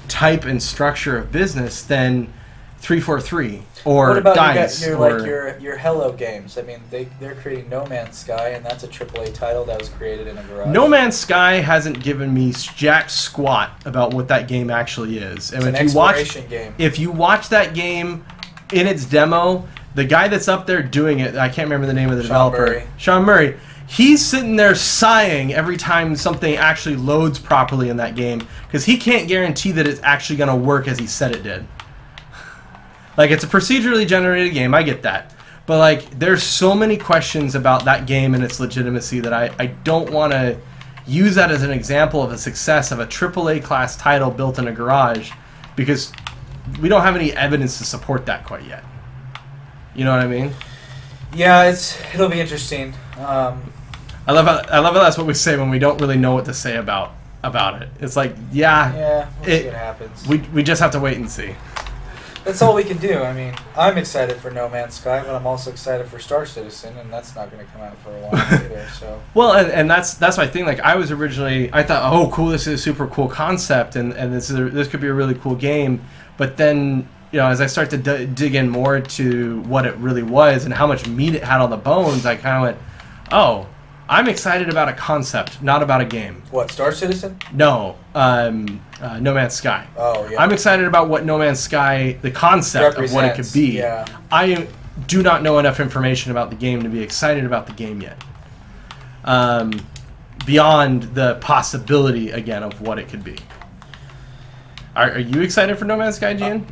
type and structure of business than 343 or what about Dice you got your or like your your Hello games? I mean, they they're creating No Man's Sky, and that's a AAA title that was created in a garage. No Man's Sky hasn't given me jack squat about what that game actually is. And It's an if you watch game. if you watch that game in its demo, the guy that's up there doing it, I can't remember the name of the Sean developer, Murray. Sean Murray. He's sitting there sighing every time something actually loads properly in that game because he can't guarantee that it's actually going to work as he said it did. Like it's a procedurally generated game, I get that. But like there's so many questions about that game and its legitimacy that I, I don't want to use that as an example of a success of a AAA class title built in a garage because we don't have any evidence to support that quite yet. You know what I mean? Yeah, it's it'll be interesting. Um, I love how, I love how that's what we say when we don't really know what to say about about it. It's like, yeah, yeah, we'll It- see what happens. we, we just have to wait and see. That's all we can do. I mean, I'm excited for No Man's Sky, but I'm also excited for Star Citizen, and that's not going to come out for a while either. So Well, and, and that's that's my thing. Like I was originally, I thought, oh, cool, this is a super cool concept, and and this is a, this could be a really cool game. But then you know, as I start to d- dig in more to what it really was and how much meat it had on the bones, I kind of went, "Oh, I'm excited about a concept, not about a game." What Star Citizen? No, um, uh, No Man's Sky. Oh yeah. I'm excited about what No Man's Sky, the concept of what it could be. yeah. I do not know enough information about the game to be excited about the game yet. Um, beyond the possibility again of what it could be. Are, are you excited for No Man's Sky, Gian?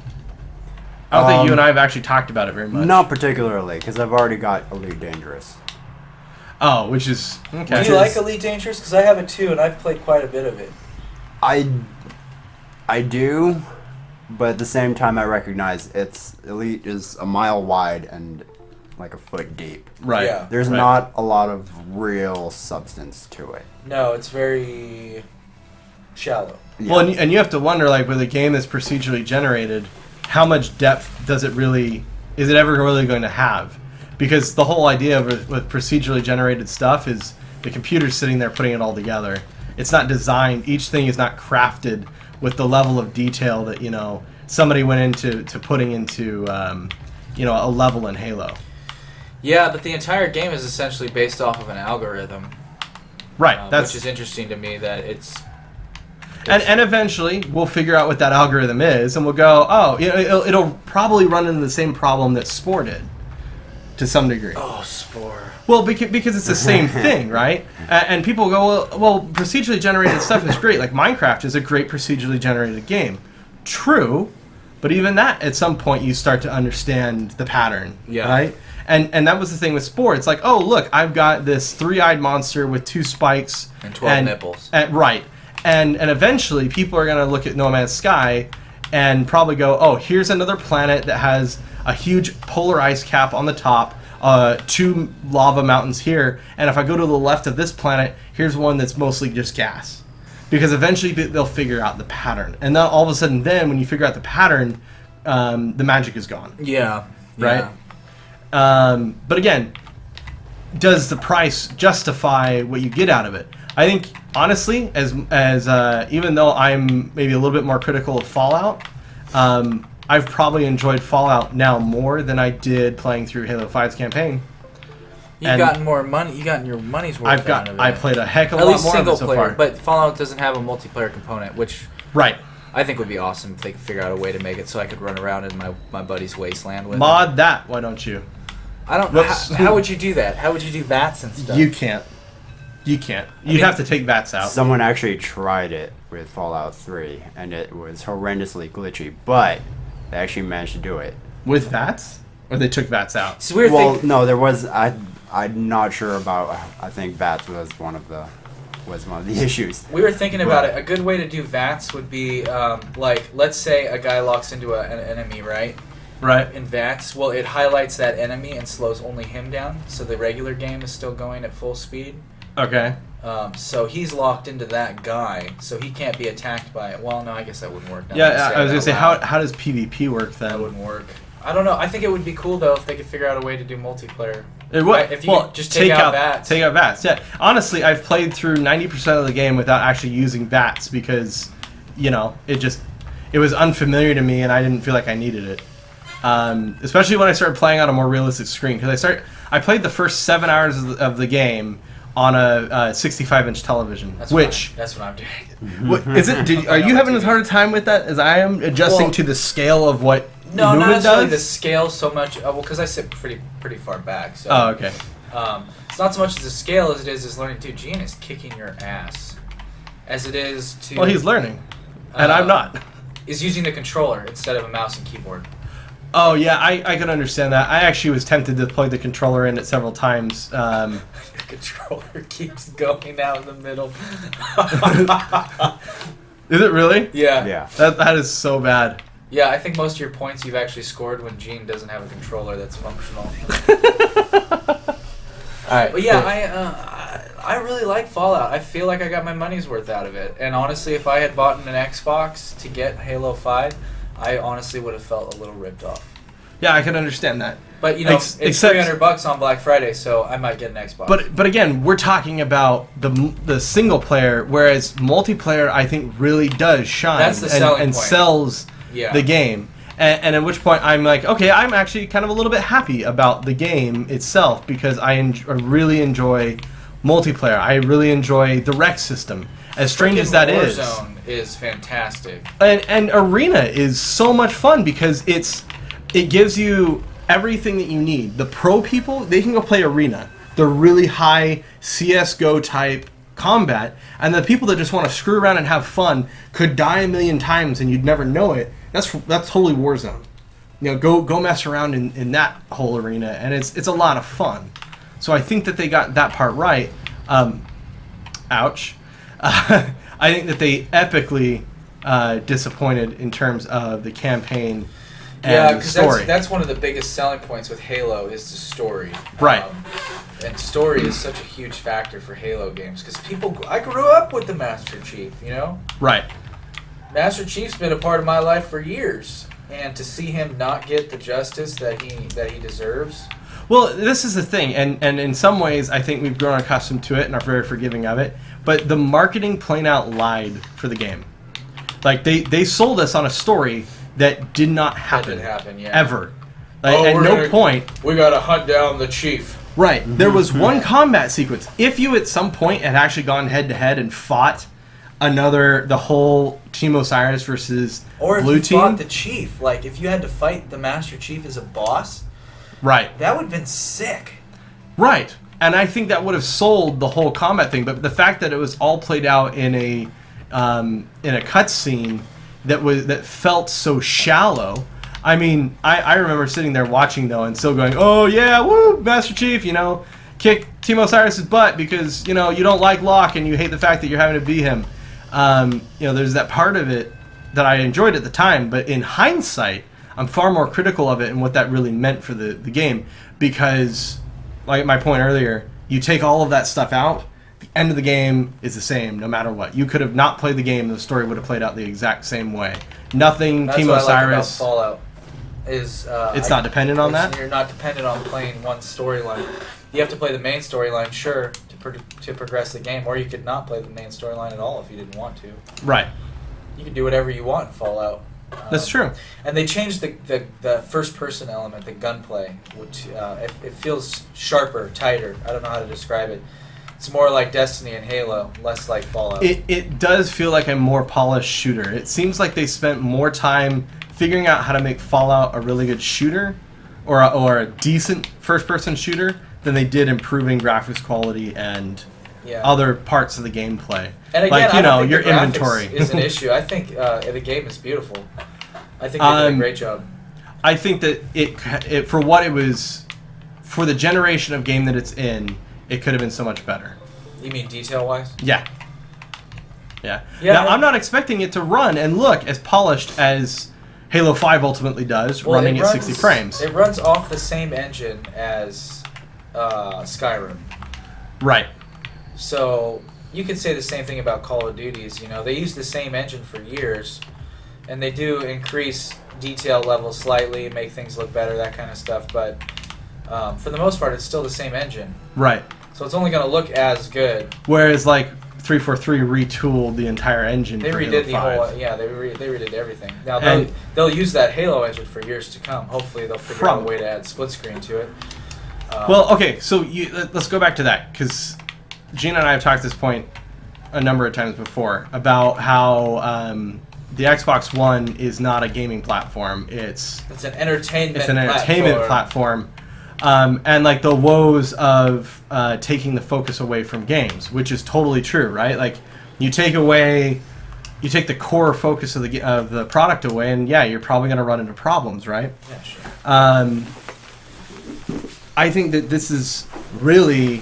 I don't think Um, you and I have actually talked about it very much. Not particularly, because I've already got Elite Dangerous. Oh, which is Do okay. you like Elite Dangerous? Because I have it too, and I've played quite a bit of it. I, I do, but at the same time, I recognize it's Elite is a mile wide and like a foot deep. right. Yeah. There's right. not a lot of real substance to it. No, it's very shallow. Well, and and you have to wonder, like, with a game that's procedurally generated, how much depth does it really? Is it ever really going to have? Because the whole idea of with procedurally generated stuff is the computer's sitting there putting it all together. It's not designed. Each thing is not crafted with the level of detail that you know somebody went into to putting into um, you know a level in Halo. Yeah, but the entire game is essentially based off of an algorithm, Right. um, that's which is interesting to me. That it's and, and eventually we'll figure out what that algorithm is and we'll go oh you know, it'll, it'll probably run into the same problem that spore did to some degree oh spore. well because, because it's the same thing right and, and people go well, well procedurally generated stuff is great like minecraft is a great procedurally generated game true but even that at some point you start to understand the pattern Yeah. right and and that was the thing with spore it's like oh look i've got this three-eyed monster with two spikes And 12 nipples. and, right. And and eventually people are going to look at No Man's Sky and probably go, "Oh, here's another planet that has a huge polar ice cap on the top, uh, two lava mountains here, and if I go to the left of this planet, here's one that's mostly just gas." Because eventually they- they'll figure out the pattern. And then all of a sudden then when you figure out the pattern, um, the magic is gone. Yeah. Right? Um, but again, does the price justify what you get out of it? I think honestly, as as uh, even though I'm maybe a little bit more critical of Fallout, um, I've probably enjoyed Fallout now more than I did playing through Halo 5's campaign. You've And- gotten more money. You gotten your money's worth. I've out got I played a heck of a at lot least more single so player, far. but Fallout doesn't have a multiplayer component, which right, I think would be awesome if they could figure out a way to make it so I could run around in my, my buddy's wasteland with. it. mod that. Why don't you? I don't. How, how would you do that? How would you do VATS and stuff? You can't. You can't. You'd mean- have to take VATS out. Someone actually tried it with Fallout 3, and it was horrendously glitchy, but they actually managed to do it. With VATS, or they took VATS out. So we were well, thinking. no, there was. I I'm not sure about. I think VATS was one of the was one of the issues. We were thinking about it. A good way to do VATS would be um, like, let's say a guy locks into a, an enemy, right? Right. In VATS, well, it highlights that enemy and slows only him down, so the regular game is still going at full speed. Okay. Um, so he's locked into that guy, so he can't be attacked by it. Well, no, I guess that wouldn't work. now Yeah, I was gonna say loud. how how does PvP work then? that wouldn't work. I don't know. I think it would be cool though if they could figure out a way to do multiplayer. It would. If you well, just take out VATS. Take out VATS. Yeah. Honestly, I've played through ninety percent of the game without actually using VATS because, you know, it just it was unfamiliar to me and I didn't feel like I needed it. Um, especially when I started playing on a more realistic screen because I start I played the first seven hours of the, of the game on a uh, 65 inch television, That's which what I, that's what I'm doing. what, is it? Did, are you having as hard a time with that as I am adjusting Well- to the scale of what No, not movement necessarily the scale so much. Uh, well, because I sit pretty pretty far back. So Oh, okay. um, it's not so much the scale as it is is learning. Dude, Gian is kicking your ass, as it is to. Well, he's learning, and uh, I'm not. Is using the controller instead of a mouse and keyboard. Oh yeah, I, I can understand that. I actually was tempted to plug the controller in it several times. Um, The controller keeps going out in the middle. is it really? yeah. Yeah. That that is so bad. Yeah, I think most of your points you've actually scored when Gian doesn't have a controller that's functional. All right. But yeah, I, uh, I I really like Fallout. I feel like I got my money's worth out of it. And honestly, if I had bought an Xbox to get Halo Five, I honestly would have felt a little ripped off. yeah, I can understand that. But you know, Ex- it's three hundred bucks on Black Friday, so I might get an Xbox. But but again, we're talking about the the single player, whereas multiplayer I think really does shine That's the and, selling and point. sells yeah, the game. and, and at which point I'm like, okay, I'm actually kind of a little bit happy about the game itself because I, en- I really enjoy multiplayer. I really enjoy the REQ system. As strange as that is, Warzone is fantastic. and, and arena is so much fun because it's it gives you everything that you need. The pro people they can go play arena. The really high csgo type combat. And the people that just want to screw around and have fun could die a million times and you'd never know it. That's that's totally warzone. You know go go mess around in, in that whole arena and it's it's a lot of fun. So i think that they got that part right. Um, ouch uh, i think that they epically uh, disappointed in terms of the campaign and yeah, the because story that's, that's one of the biggest selling points with Halo is the story. Right. Um, and story is such a huge factor for Halo games because people. I grew up with the Master Chief. You know, right Master Chief's been a part of my life for years, and to see him not get the justice that he that he deserves. Well, this is the thing, and, and in some ways, I think we've grown accustomed to it and are very forgiving of it. But the marketing plain out lied for the game. Like they, they sold us on a story that did not happen, didn't happen. Yeah. ever. Like, Oh, at we're no gonna- point, We gotta hunt down the chief. right? Mm-hmm. There was one combat sequence. If you at some point had actually gone head to head and fought another, the whole Team Osiris versus Or if Blue you Team, fought the chief, like if you had to fight the Master Chief as a boss, right? that would have been sick. Right. And I think that would have sold the whole combat thing, but the fact that it was all played out in a um, in a cutscene that was that felt so shallow. I mean, I, I remember sitting there watching though and still going, "Oh yeah, woo, Master Chief!" You know, kick Team Osiris's butt because you know you don't like Locke and you hate the fact that you're having to beat him. Um, you know, there's that part of it that I enjoyed at the time, but in hindsight, I'm far more critical of it and what that really meant for the, the game because, like my point earlier, you take all of that stuff out, the end of the game is the same no matter what. You could have not played the game, the story would have played out the exact same way. Nothing That's Team what I like about Osiris. Fallout. Is uh, It's I- not dependent on that? You're not dependent on playing one storyline. You have to play the main storyline, sure, to pro- to progress the game, or you could not play the main storyline at all if you didn't want to. right. You can do whatever you want in Fallout. That's true. And they changed the, the, the first person element, the gunplay, which uh, it, it feels sharper, tighter. I don't know how to describe it. It's more like Destiny and Halo, less like Fallout. It, it does feel like a more polished shooter. It seems like they spent more time figuring out how to make Fallout a really good shooter or a, or a decent first person shooter than they did improving graphics quality and yeah. other parts of the gameplay. And again, like, you know, your inventory. is an issue. I think uh, the game is beautiful. I think they did Um, a great job. I think that it, it for what it was for the generation of game that it's in, it could have been so much better. You mean detail wise? Yeah. Yeah. Yeah, now, I'm not expecting it to run and look as polished as Halo 5 ultimately does, Well, running at 60 frames. It runs off the same engine as uh, Skyrim. right. So you could say the same thing about Call of Duties. You know, they use the same engine for years, and they do increase detail level slightly, make things look better, that kind of stuff. But um, for the most part, it's still the same engine. Right. So it's only going to look as good. Whereas like 343 retooled the entire engine They redid the 5. whole, yeah, they, re- they redid everything. Now they'll, they'll use that Halo engine for years to come. Hopefully, they'll figure out a way to add split screen to it. Um, Well, okay, so you, let's go back to that because Gian and I have talked this point a number of times before about how um, the Xbox One is not a gaming platform. It's it's an entertainment. it's an entertainment platform. platform, um, and like the woes of uh, taking the focus away from games, which is totally true, right? Like you take away, you take the core focus of the of the product away, and yeah, you're probably going to run into problems, right? Yeah, sure. Um, I think that this is really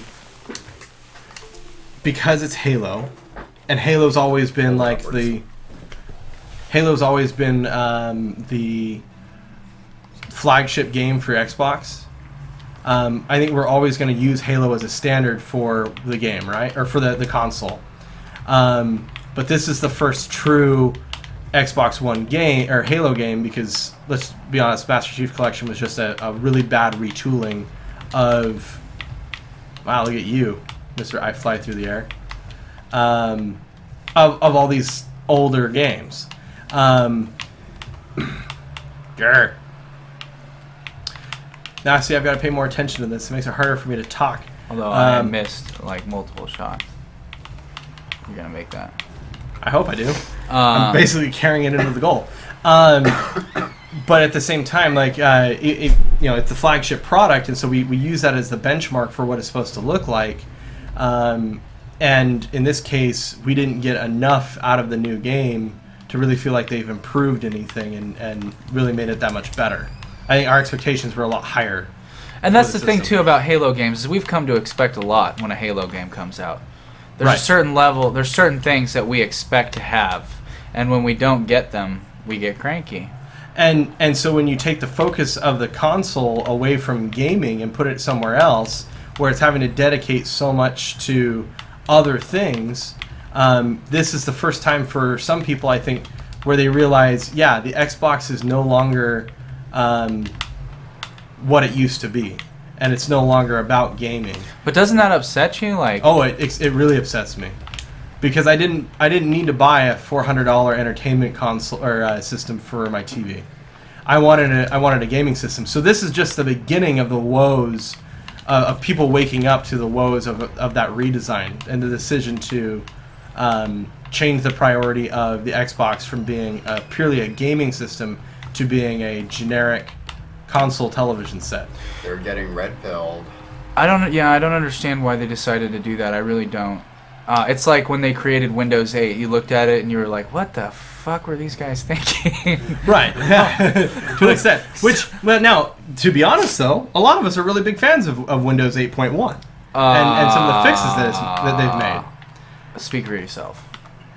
because it's Halo, and Halo's always been like the Halo's always been um, the flagship game for Xbox. Um, I think we're always going to use Halo as a standard for the game, right, or for the the console. Um, but this is the first true Xbox One game or Halo game because let's be honest, Master Chief Collection was just a, a really bad retooling of. Wow, look at you, Mister! I fly through the air. Um, of of all these older games. Um, Grr. Now, see, I've got to pay more attention to this. It makes it harder for me to talk. Although I Um, missed like multiple shots. You're gonna make that. I hope I do. Um, I'm basically carrying it into the goal. Um, but at the same time, like uh, it, it, you know, it's the flagship product, and so we, we use that as the benchmark for what it's supposed to look like. Um, and in this case, we didn't get enough out of the new game to really feel like they've improved anything and, and really made it that much better. I think our expectations were a lot higher. And that's the the thing too about Halo games is we've come to expect a lot when a Halo game comes out. There's Right. a certain level, there's certain things that we expect to have, and when we don't get them, we get cranky. and and so when you take the focus of the console away from gaming and put it somewhere else where it's having to dedicate so much to other things um, this is the first time for some people i think where they realize yeah the xbox is no longer um, what it used to be and it's no longer about gaming But doesn't that upset you? Like, Oh, it, it, it really upsets me because I didn't I didn't need to buy a four hundred dollar entertainment console or uh, system for my TV. I wanted a I wanted a gaming system. So this is just the beginning of the woes uh, of people waking up to the woes of, of that redesign and the decision to um, change the priority of the Xbox from being uh purely a gaming system to being a generic console television set. They're getting red pilled. I don't. Yeah, I don't understand why they decided to do that. I really don't. Uh, it's like when they created Windows 8. You looked at it and you were like, "What the fuck were these guys thinking?" Right. to an extent. Which, well, now, to be honest, though, a lot of us are really big fans of, of Windows 8.1 and, and some of the fixes that, it's, that they've made. Speak for yourself.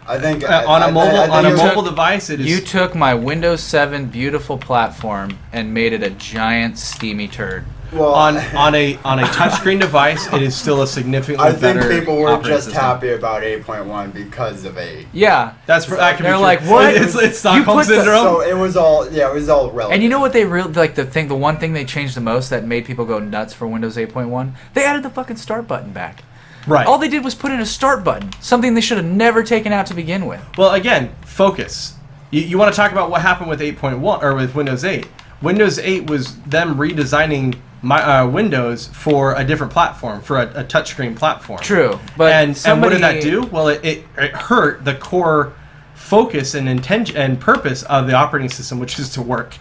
I think Uh, on I- a I- mobile I think on a mobile took- device, it is. You took my Windows 7 beautiful platform and made it a giant steamy turd. Well, on on a on a touchscreen device, it is still a significantly I think better. people were just system. happy about 8.1 because of 8. Yeah. That's for, that can They're true. like, what? It's, it's You Stockholm put the- syndrome. So it was all yeah, it was all relevant. And you know what they really like the thing the one thing they changed the most that made people go nuts for Windows 8.1? They added the fucking start button back. right. All they did was put in a start button, something they should have never taken out to begin with. Well, again, focus. You, you want to talk about what happened with 8.1 or with Windows 8? Windows 8 was them redesigning my uh, Windows for a different platform, for a, a touchscreen platform. True, but and and what did that do? Well, it, it, it hurt the core focus and intention and purpose of the operating system, which is to work.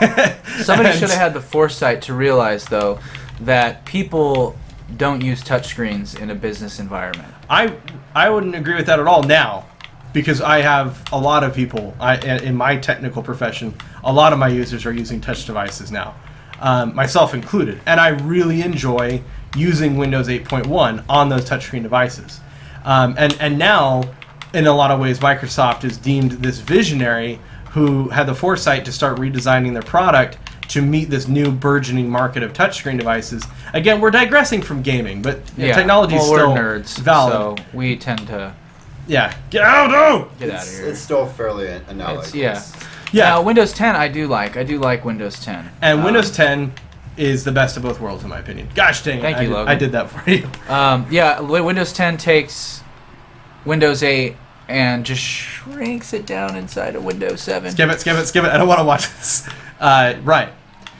Somebody And- should have had the foresight to realize though that people don't use touchscreens in a business environment. I I wouldn't agree with that at all now, because I have a lot of people I, in my technical profession. A lot of my users are using touch devices now, um, myself included, and I really enjoy using Windows 8.1 on those touchscreen devices. Um, and and now, in a lot of ways, Microsoft is deemed this visionary who had the foresight to start redesigning their product to meet this new burgeoning market of touchscreen devices. Again, we're digressing from gaming, but Yeah, technology is well, still we're nerds, valid. so we tend to Yeah. Get out! Oh! get out of here. it's still fairly an- analogous. It's- yeah. Yeah. Now, Windows 10, I do like. I do like Windows 10. and Um, Windows 10 is the best of both worlds, in my opinion. Gosh dang it. Thank I you, did, Logan. I did that for you. Um, yeah, Windows 10 takes Windows 8 and just shrinks it down inside of Windows 7. Skip it, skip it, skip it. I don't want to watch this. Uh, right.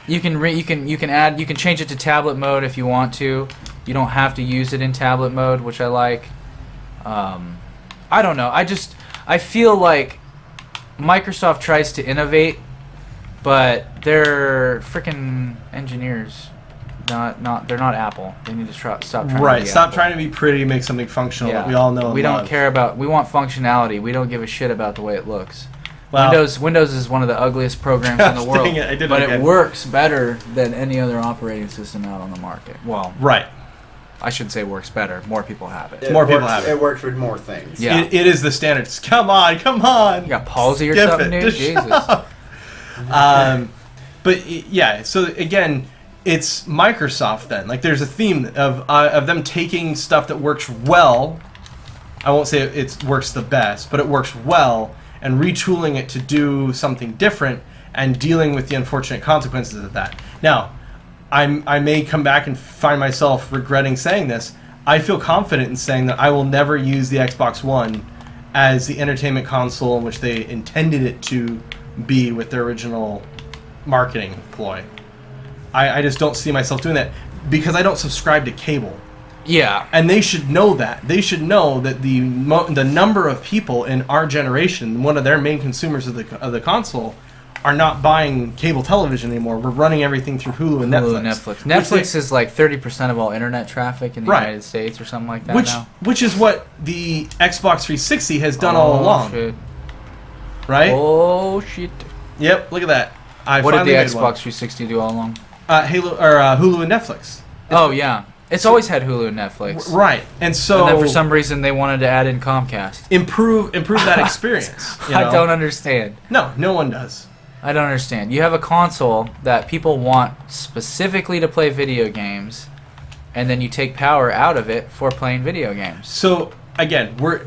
You can re- you can you can add you can change it to tablet mode if you want to. You don't have to use it in tablet mode, which I like. Um, I don't know. I just I feel like Microsoft tries to innovate, but they're freaking engineers. Not not they're not Apple. They need to try, stop trying. Right. To be Stop Apple. trying to be pretty, make something functional that we all know. We don't love. care about. We want functionality. We don't give a shit about the way it looks. Well, Windows Windows is one of the ugliest programs in the world, it, it but again. it works better than any other operating system out on the market. Well, Right. I should say works better. More people have it. It More people works, have it. It works with more things. Yeah. It, it is the standards. Come on, come on. You got palsy or Skip something, it. dude? Jesus. um, but yeah, so again, it's Microsoft then. Like, there's a theme of uh, of them taking stuff that works well. I won't say it it's, works the best, but it works well, and retooling it to do something different and dealing with the unfortunate consequences of that. Now, I'm, I may come back and find myself regretting saying this. I feel confident in saying that I will never use the Xbox One as the entertainment console in which they intended it to be with their original marketing ploy. I, I just don't see myself doing that because I don't subscribe to cable. Yeah. and they should know that. They should know that the mo- the number of people in our generation, one of their main consumers of the of the console, are not buying cable television anymore. We're running everything through Hulu and Hulu Netflix. and Netflix. Netflix they- is like 30% of all internet traffic in the Right. United States or something like that which now. which is what the Xbox 360 has done all Oh, along, Shit. right? Oh shit. Yep. Look at that. I What did the Xbox one. 360 do all along? Uh, Halo or uh, Hulu and Netflix. Oh yeah. It's always had Hulu and Netflix. Right. And so and then for some reason they wanted to add in Comcast. improve improve that experience. you I know? don't understand. No, no one does. I don't understand. You have a console that people want specifically to play video games, and then you take power out of it for playing video games. So again, we're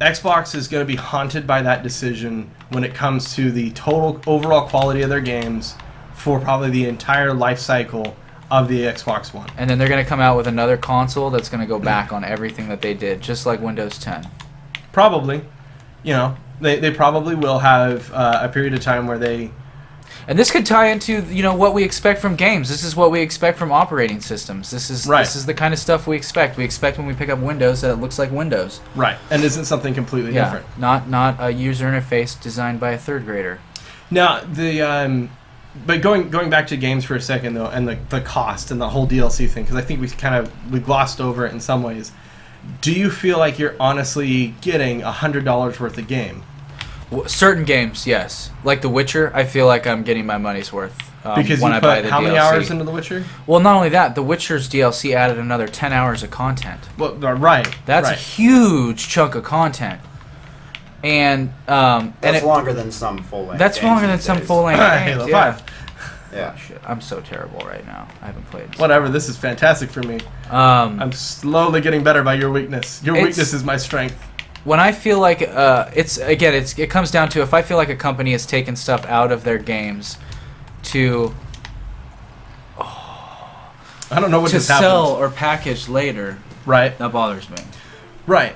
Xbox is going to be haunted by that decision when it comes to the total overall quality of their games for probably the entire life cycle of the Xbox One. And then they're going to come out with another console that's going to go back on everything that they did, just like Windows 10. Probably, you know, they, they probably will have uh, a period of time where they And this could tie into you know what we expect from games. This is what we expect from operating systems. This is Right. this is the kind of stuff we expect. We expect when we pick up Windows that it looks like Windows. right and isn't something completely Yeah, different. not not a user interface designed by a third grader. Now the um, but going going back to games for a second though, and the the cost and the whole DLC thing, because I think we kind of we glossed over it in some ways. Do you feel like you're honestly getting a hundred dollars worth of game? W- certain games, yes, like The Witcher. I feel like I'm getting my money's worth um, Because when you I buy put the how DLC. many hours into The Witcher? well, not only that, The Witcher's DLC added another 10 hours of content. Well, uh, right. That's a huge chunk of content, and um, and That's it, longer than some full length. that's longer than some full length. Halo yeah. Five. Yeah. Shit, I'm so terrible right now. I haven't played. Whatever. This is fantastic for me. Um, I'm slowly getting better by your weakness. Your weakness is my strength. When I feel like uh, it's again, it's it comes down to if I feel like a company has taken stuff out of their games to I don't know what to sell or package later, Right. that bothers me. Right.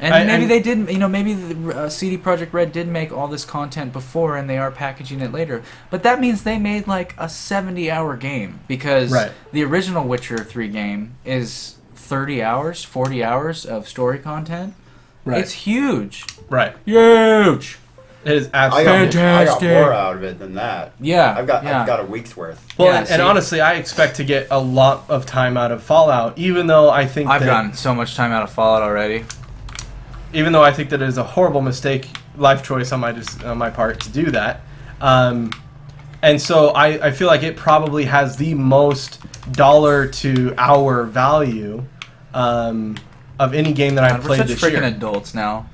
And I- maybe and- they didn't, you know, maybe the uh, CD Projekt Red did make all this content before, and they are packaging it later. But that means they made like a seventy-hour game because Right. the original Witcher Three game is thirty hours, forty hours of story content. Right. It's huge, right. huge. It is I got, absolutely. I got more out of it than that. Yeah, I've got yeah. I've got a week's worth. Well, Yeah, and, and honestly, I expect to get a lot of time out of Fallout, even though I think I've that, gotten so much time out of Fallout already. even though I think that it is a horrible mistake, life choice on my dis- on my part to do that. Um, and so I, I feel like it probably has the most dollar to hour value um, of any game that I've God, we're played such this freaking year. adults now.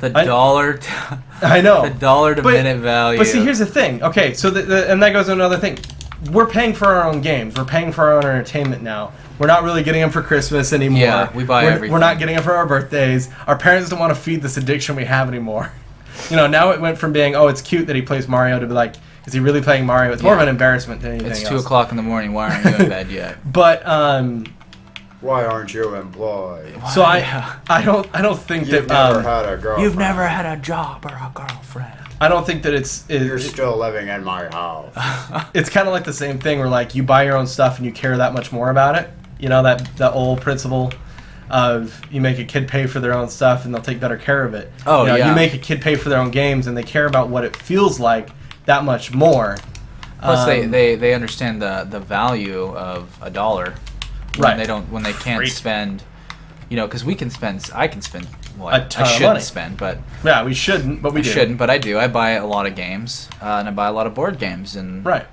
The I- dollar, to, I know. the dollar to But- minute value. But see, here's the thing. Okay, so the, the, and that goes to another thing. We're paying for our own games. We're paying for our own entertainment now. We're not really getting them for Christmas anymore. Yeah, we buy we're, everything. We're not getting them for our birthdays. Our parents don't want to feed this addiction we have anymore. You know, now it went from being, oh, it's cute that he plays Mario to be like, is he really playing Mario? It's more of an embarrassment than anything it's else. two o'clock in the morning. Why aren't you in bed yet? But um, Why aren't you employed? so I, I don't, I don't think You've that, never um, had a girlfriend. You've never had a job or a girlfriend. I don't think that it's, it, You're still living in my house. it's kind of like the same thing where like you buy your own stuff and you care that much more about it. You know that that old principle of you make a kid pay for their own stuff and they'll take better care of it. Oh, you know, yeah. You make a kid pay for their own games and they care about what it feels like that much more. Plus, they, Um, they, they understand the, the value of a dollar. When Right. They don't when they can't Great. spend, you know, because we can spend. I can spend. Well, A I ton of shouldn't money. spend, but yeah we shouldn't, but we I do. shouldn't. But I do. I buy a lot of games, uh, and I buy a lot of board games, and Right.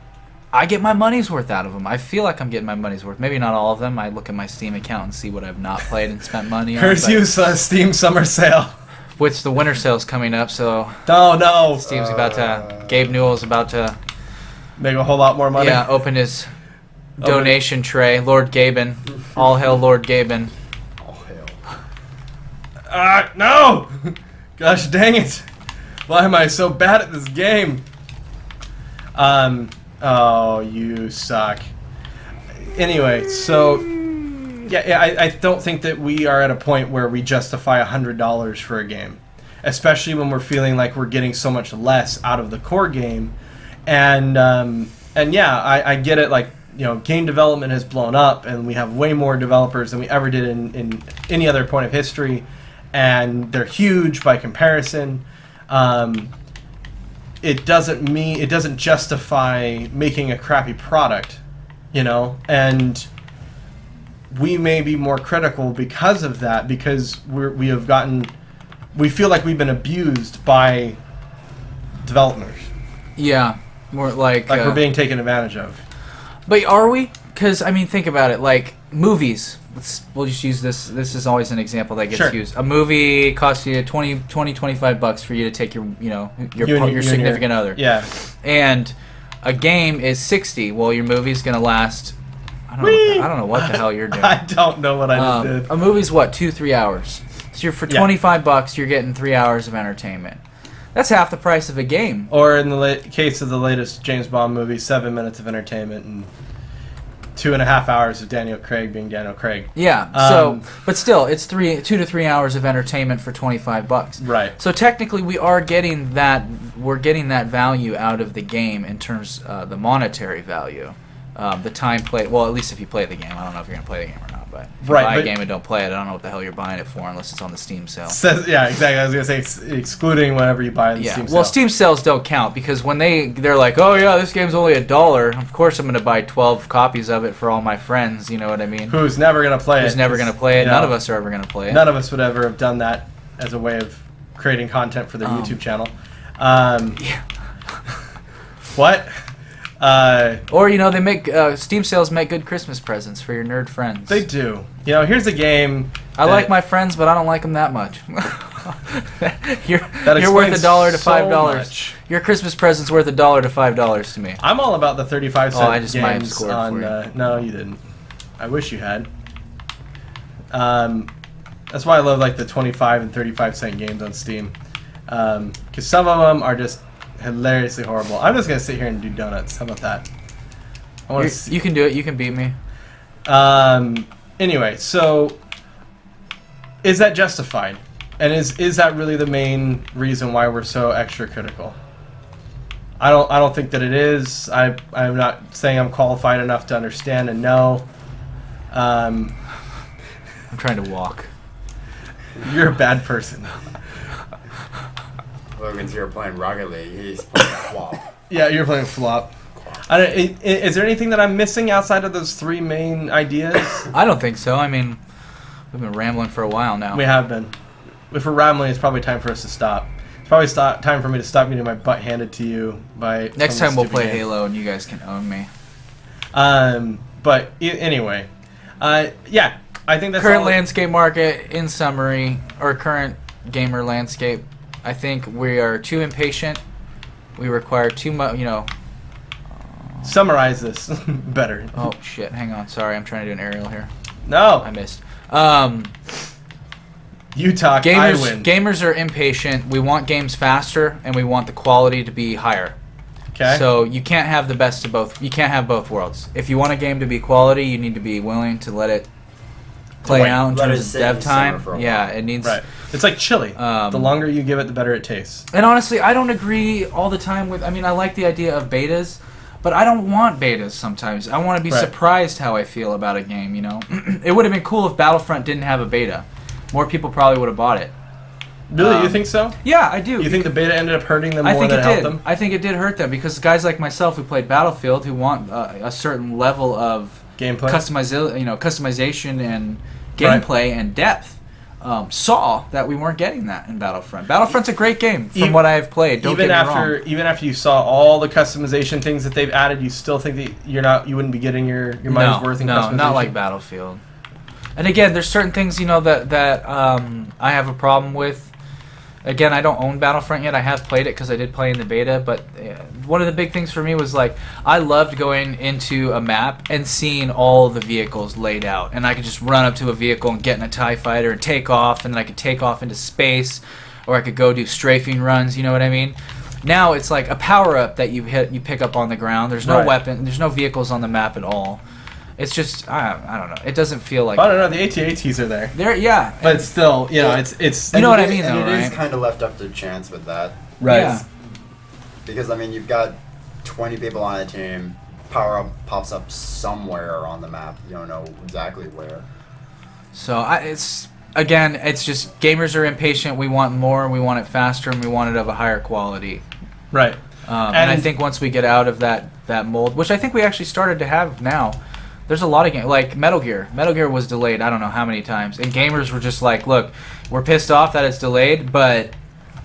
I get my money's worth out of them. I feel like I'm getting my money's worth. Maybe not all of them. I look at my Steam account and see what I've not played and spent money on. Curse but- you, uh, Steam Summer Sale. Which the winter sale's coming up, so No, no. Steam's about to. Uh, Gabe Newell's about to. Make a whole lot more money. Yeah, open his donation tray. Lord Gaben. All hail Lord Gaben. Oh hell. Ah, no! Gosh dang it! Why am I so bad at this game? Um. Oh, you suck. Anyway, so yeah, yeah I, I don't think that we are at a point where we justify a hundred dollars for a game, especially when we're feeling like we're getting so much less out of the core game, and um, and yeah, I, I get it. Like you know, game development has blown up, and we have way more developers than we ever did in, in any other point of history, and they're huge by comparison. Um, it doesn't mean it doesn't justify making a crappy product, you know, and we may be more critical because of that because we're, we have gotten we feel like we've been abused by developers Yeah, more like. like uh, we're being taken advantage of But are we? Because I mean, think about it. Like movies. Let's we'll just use this. This is always an example that gets Sure. used. A movie costs you 20, 20, 25 bucks for you to take your, you know, your You your- your you and your- significant other. yeah And a game is sixty. Well, your movie's gonna last. I don't. Whee! Know, I don't know what the hell you're doing. i don't know what i just Um, did a movie's what two, three hours. So you're for Yeah. twenty five bucks, you're getting three hours of entertainment. That's half the price of a game. or in the case of the latest james bond movie seven minutes of entertainment and two and a half hours of daniel craig being daniel craig Yeah. Um, so, but still, it's three, two to three hours of entertainment for twenty five bucks. right So technically, we are getting that we're getting that value out of the game in terms uh, the monetary value, um, the time played. Well, at least if you play the game, I don't know if you're gonna play the game or not. But if Right, buy but- a game and don't play it, I don't know what the hell you're buying it for unless it's on the Steam sale. Says, yeah exactly i was gonna say ex- excluding whatever you buy the Yeah. steam well, sale. Steam sales don't count because when they they're like, oh yeah, this game's only a dollar. Of course, I'm gonna buy 12 copies of it for all my friends. You know what I mean? who's never gonna play it Who's never gonna play it? None know, of us are ever gonna play it. none of us would ever have done that as a way of creating content for their Um, youtube channel um, Yeah. what uh, Or you know, they make uh, Steam sales make good Christmas presents for your nerd friends. They do. You know, here's a game. I like my friends, but I don't like them that much. you're that you're worth a dollar to five dollars. much. Your Christmas present's worth a dollar to five dollars to me. I'm all about the 35 Oh, I just might have games on. for you. Uh, no, you didn't. I wish you had. Um, that's why I love like the 25 and 35 cent games on Steam, because some of them are just hilariously horrible. I'm just gonna sit here and do donuts. How about that? I want to. You can do it. You can beat me. Um, anyway, so is that justified? And is is that really the main reason why we're so extra critical? I don't I don't think that it is. I I'm not saying I'm qualified enough to understand and know. Um, I'm trying to walk. you're a bad person. Logan's here playing Rocket League. He's playing flop. Yeah, you're playing flop. I don't, i- i- is there anything that I'm missing outside of those three main ideas? I don't think so. I mean, we've been rambling for a while now. We have been. If we're rambling, it's probably time for us to stop. It's probably stop, time for me to stop getting my butt handed to you by. Next time we'll play game. Halo, and you guys can own me. Um, but i- anyway, uh, yeah, I think that's current all- landscape market, in summary, or current gamer landscape, I think we are too impatient. We require too much. You know. Summarize this better. Oh shit! Hang on. Sorry, I'm trying to do an aerial here. No, I missed. Um, you talk. I gamers win. gamers are impatient. We want games faster, and we want the quality to be higher. okay. So you can't have the best of both. You can't have both worlds. If you want a game to be quality, you need to be willing to let it play Wait, out in terms of dev time. Yeah, it needs. right. It's like chili. Um, the longer you give it, the better it tastes. And honestly, I don't agree all the time with. I mean, I like the idea of betas, but I don't want betas sometimes. I want to be Right. surprised how I feel about a game. You know, it would have been cool if Battlefront didn't have a beta. More people probably would have bought it. Really, you um, think so? Yeah, I do. You think the beta ended up hurting them I more think than it it helped did. them? I think it did hurt them because guys like myself who played Battlefield, who want uh, a certain level of Gameplay. customiza- you know, customization and Right. gameplay and depth, um, saw that we weren't getting that in Battlefront. Battlefront's a great game from Even- what I've played. Don't even after wrong. even after you saw all the customization things that they've added, you still think that you're not you wouldn't be getting your your money's no, worth in no, customization. not like Battlefield. And again, there's certain things you know that that um, I have a problem with. Again, I don't own Battlefront yet. I have played it because I did play in the beta. But uh, one of the big things for me was like I loved going into a map and seeing all the vehicles laid out, and I could just run up to a vehicle and get in a Tie Fighter and take off, and then I could take off into space, or I could go do strafing runs. You know what I mean? Now it's like a power up that you hit, you pick up on the ground. There's no Right. weapon. There's no vehicles on the map at all. It's just I, I don't know. It doesn't feel like I don't know. The AT-ATs are there, there. Yeah, but still, you know, it's it's You know what I mean, And though, it is right? kind of left up to chance with that. Yeah. Because I mean, you've got 20 people on a team. Power up pops up somewhere on the map. You don't know exactly where. So I, it's again, it's just gamers are impatient. We want more. We want it faster, and we want it of a higher quality. Right. Um, and, I think once we get out of that that mold, which I think we actually started to have now, there's a lot of games like Metal Gear. Metal Gear was delayed. I don't know how many times, and gamers were just like, "Look, we're pissed off that it's delayed, but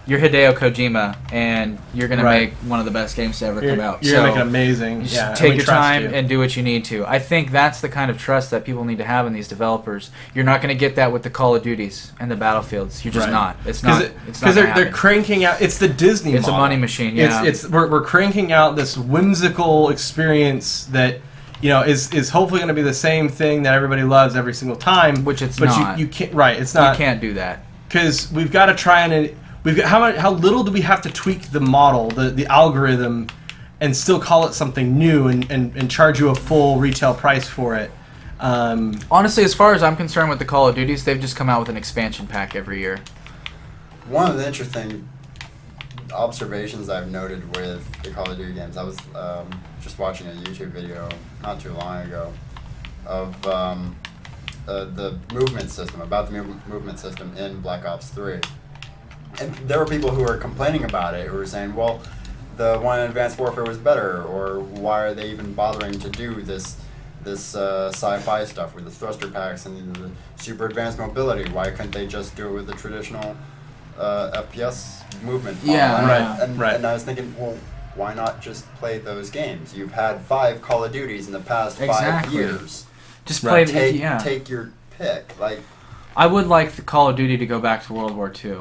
you're Hideo Kojima, and you're gonna make one of the best games to ever You're, come out." you're so gonna make it amazing. just yeah, take your time you. and do what you need to. I think that's the kind of trust that people need to have in these developers. You're not going to get that with the Call of Duties and the Battlefields. You're just Right. not. It's not. because it's not they're they're cranking out. It's the Disney. It's a money machine. Yeah. It's it's we're, we're cranking out this whimsical experience that you know is is hopefully going to be the same thing that everybody loves every single time. Which it's but not. you you can't right. It's not. you can't do that. because we've got to try and we've got how much how little do we have to tweak the model the the algorithm and still call it something new and and, and charge you a full retail price for it. Um, Honestly, as far as I'm concerned with the Call of Duties, they've just come out with an expansion pack every year. One of the interesting observations I've noted with the Call of Duty games, I was um, just watching a YouTube video not too long ago of um, uh, the movement system, about the mov- movement system in Black Ops 3. And there were people who were complaining about it, who were saying, well, the one in Advanced Warfare was better, or why are they even bothering to do this this uh, sci-fi stuff with the thruster packs and the super advanced mobility? Why couldn't they just do it with the traditional uh, FPS movement? Yeah, right, and, right. and I was thinking, well, why not just play those games? You've had five Call of Duties in the past five years. Just Right. play. Take yeah. take your pick. Like I would like the Call of Duty to go back to World War II.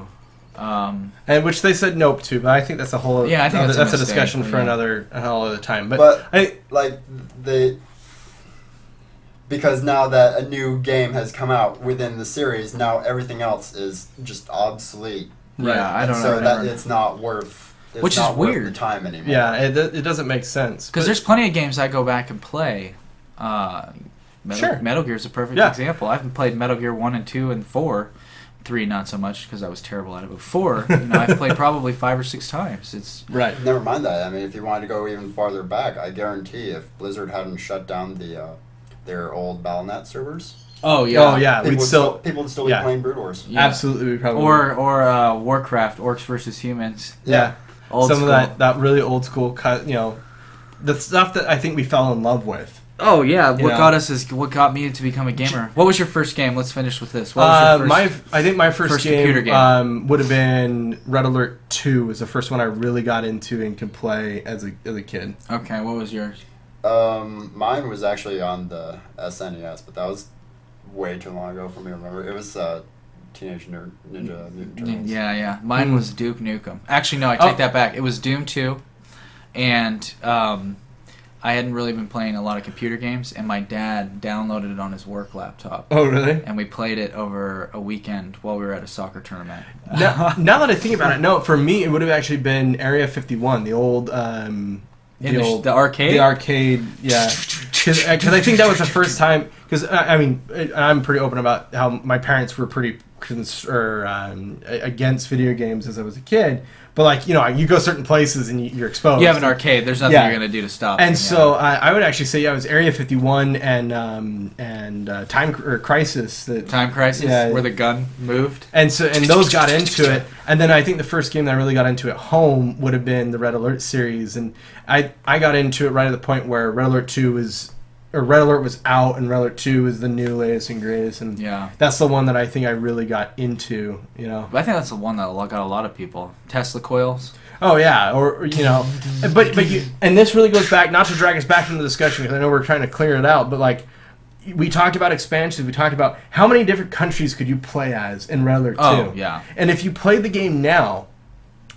Um, and which they said nope to, but I think that's a whole Yeah, I think other- that's a a discussion for yeah. another a whole other time. But, But- I, like the because now that a new game has come out within the series, now everything else is just obsolete. Right. Yeah, I And don't so know. that it's not worth. It's Which is worth weird. the time anymore. yeah, it, it doesn't make sense Because there's plenty of games I go back and play. Uh, Metal, Sure. Metal Gear is a perfect Yeah. example. I've played Metal Gear 1 and 2 and 4. 3 not so much because I was terrible at it. But 4, you know, I've played probably 5 or 6 times. It's right. Never mind that. I mean, if you wanted to go even farther back, I guarantee if Blizzard hadn't shut down the uh, their old BattleNet servers, Oh yeah, Oh yeah, people we'd would still people would still be yeah. playing Brood Wars. Yeah. absolutely we probably or or uh, Warcraft, Orcs versus Humans. yeah. Old some school. of that that really old school cut you know the stuff that I think we fell in love with. Oh yeah, what know? got us is what got me to become a gamer. What was your first game? Let's finish with this. What was Uh, your my? I think my first, first game, computer game? Um, would have been Red Alert Two. Was the first one I really got into and could play as a as a kid. okay, what was yours? Um, mine was actually on the SNES, but that was way too long ago for me to remember. It was uh, Teenage Ner- Ninja Mutant Turtles. Yeah, yeah. Mine was Duke Nukem. Actually, no, I take Oh. that back. It was Doom 2, and um, I hadn't really been playing a lot of computer games, and my dad downloaded it on his work laptop, Oh really? and we played it over a weekend while we were at a soccer tournament. now, now that I think about it, no, for me it would have actually been Area 51, the old um, In the, sh- old the arcade. the arcade, yeah. Because I think that was the first time. Because I I mean, I'm pretty open about how my parents were pretty cons- or, um, against video games as I was a kid. But like you know, you go certain places and you- you're exposed. you have an arcade. There's nothing Yeah. you're gonna do to stop. And it, so yeah. I I would actually say yeah, it was Area 51 and um, and uh, Time or Crisis that Time Crisis, Yeah. where the gun moved. and so and those got into it and then i think the first game that i really got into at home would have been the red alert series and i i got into it right at the point where red alert 2 was or red alert was out and red alert 2 is the new latest and greatest and Yeah. that's the one that i think i really got into you know But I think that's the one that got a lot of people. Tesla coils. oh yeah or, or, you know but but you and this really goes back not to drag us back into the discussion because i know we're trying to clear it out but like we talked about expansions we talked about how many different countries could you play as in red alert 2 Oh yeah. And if you played the game now,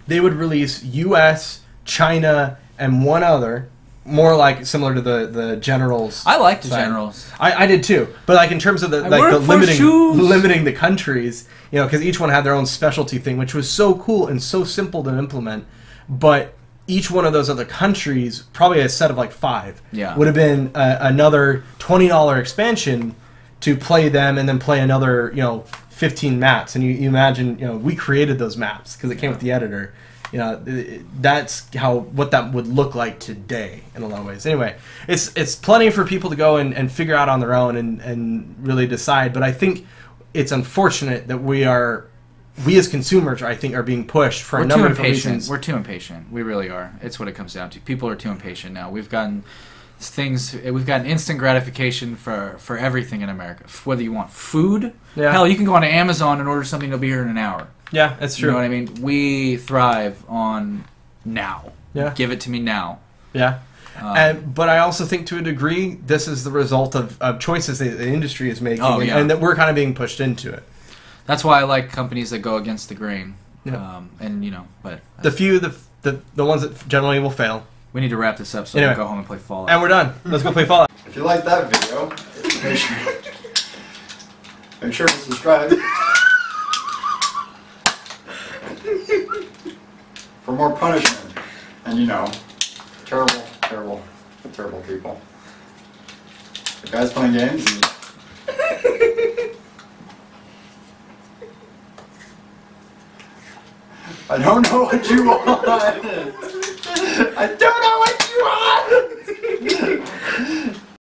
they would release U.S., China, and one other, more like similar to the the generals. I like the side. generals. I, I did too, but like in terms of the I like the limiting shoes. limiting the countries, you know, because each one had their own specialty thing, which was so cool and so simple to implement. But each one of those other countries, probably a set of like five, Yeah. would have been uh, another twenty dollar expansion to play them, and then play another, you know, 15 maps, and you, you imagine, you know, we created those maps because it came with the editor. You know, that's how what that would look like today in a lot of ways. Anyway, it's it's plenty for people to go and, and figure out on their own and, and really decide. But I think it's unfortunate that we are, we as consumers, I think, are being pushed for We're a number of impatient. reasons. We're too impatient. We really are. It's what it comes down to. People are too impatient now. We've gotten things. Eh, we've gotten instant gratification for for everything in America. Whether you want food, Yeah. hell, you can go on Amazon and order something. It'll be here in an hour. Yeah, that's You true. know what I mean? We thrive on now. Yeah. Give it to me now. Yeah. Um, and, but I also think to a degree, this is the result of, of choices that the industry is making, Oh, and, yeah. and that we're kind of being pushed into it. that's why I like companies that go against the grain. Yeah. Um, and you know, but The few, the, the the ones that generally will fail. we need to wrap this up so Anyway. we can go home and play Fallout. And we're done. Let's go play Fallout. If you like that video, make sure, make sure to subscribe. for more punishment. And you know, terrible, terrible, terrible people. The guy's playing games I don't know what you want! I don't know what you want!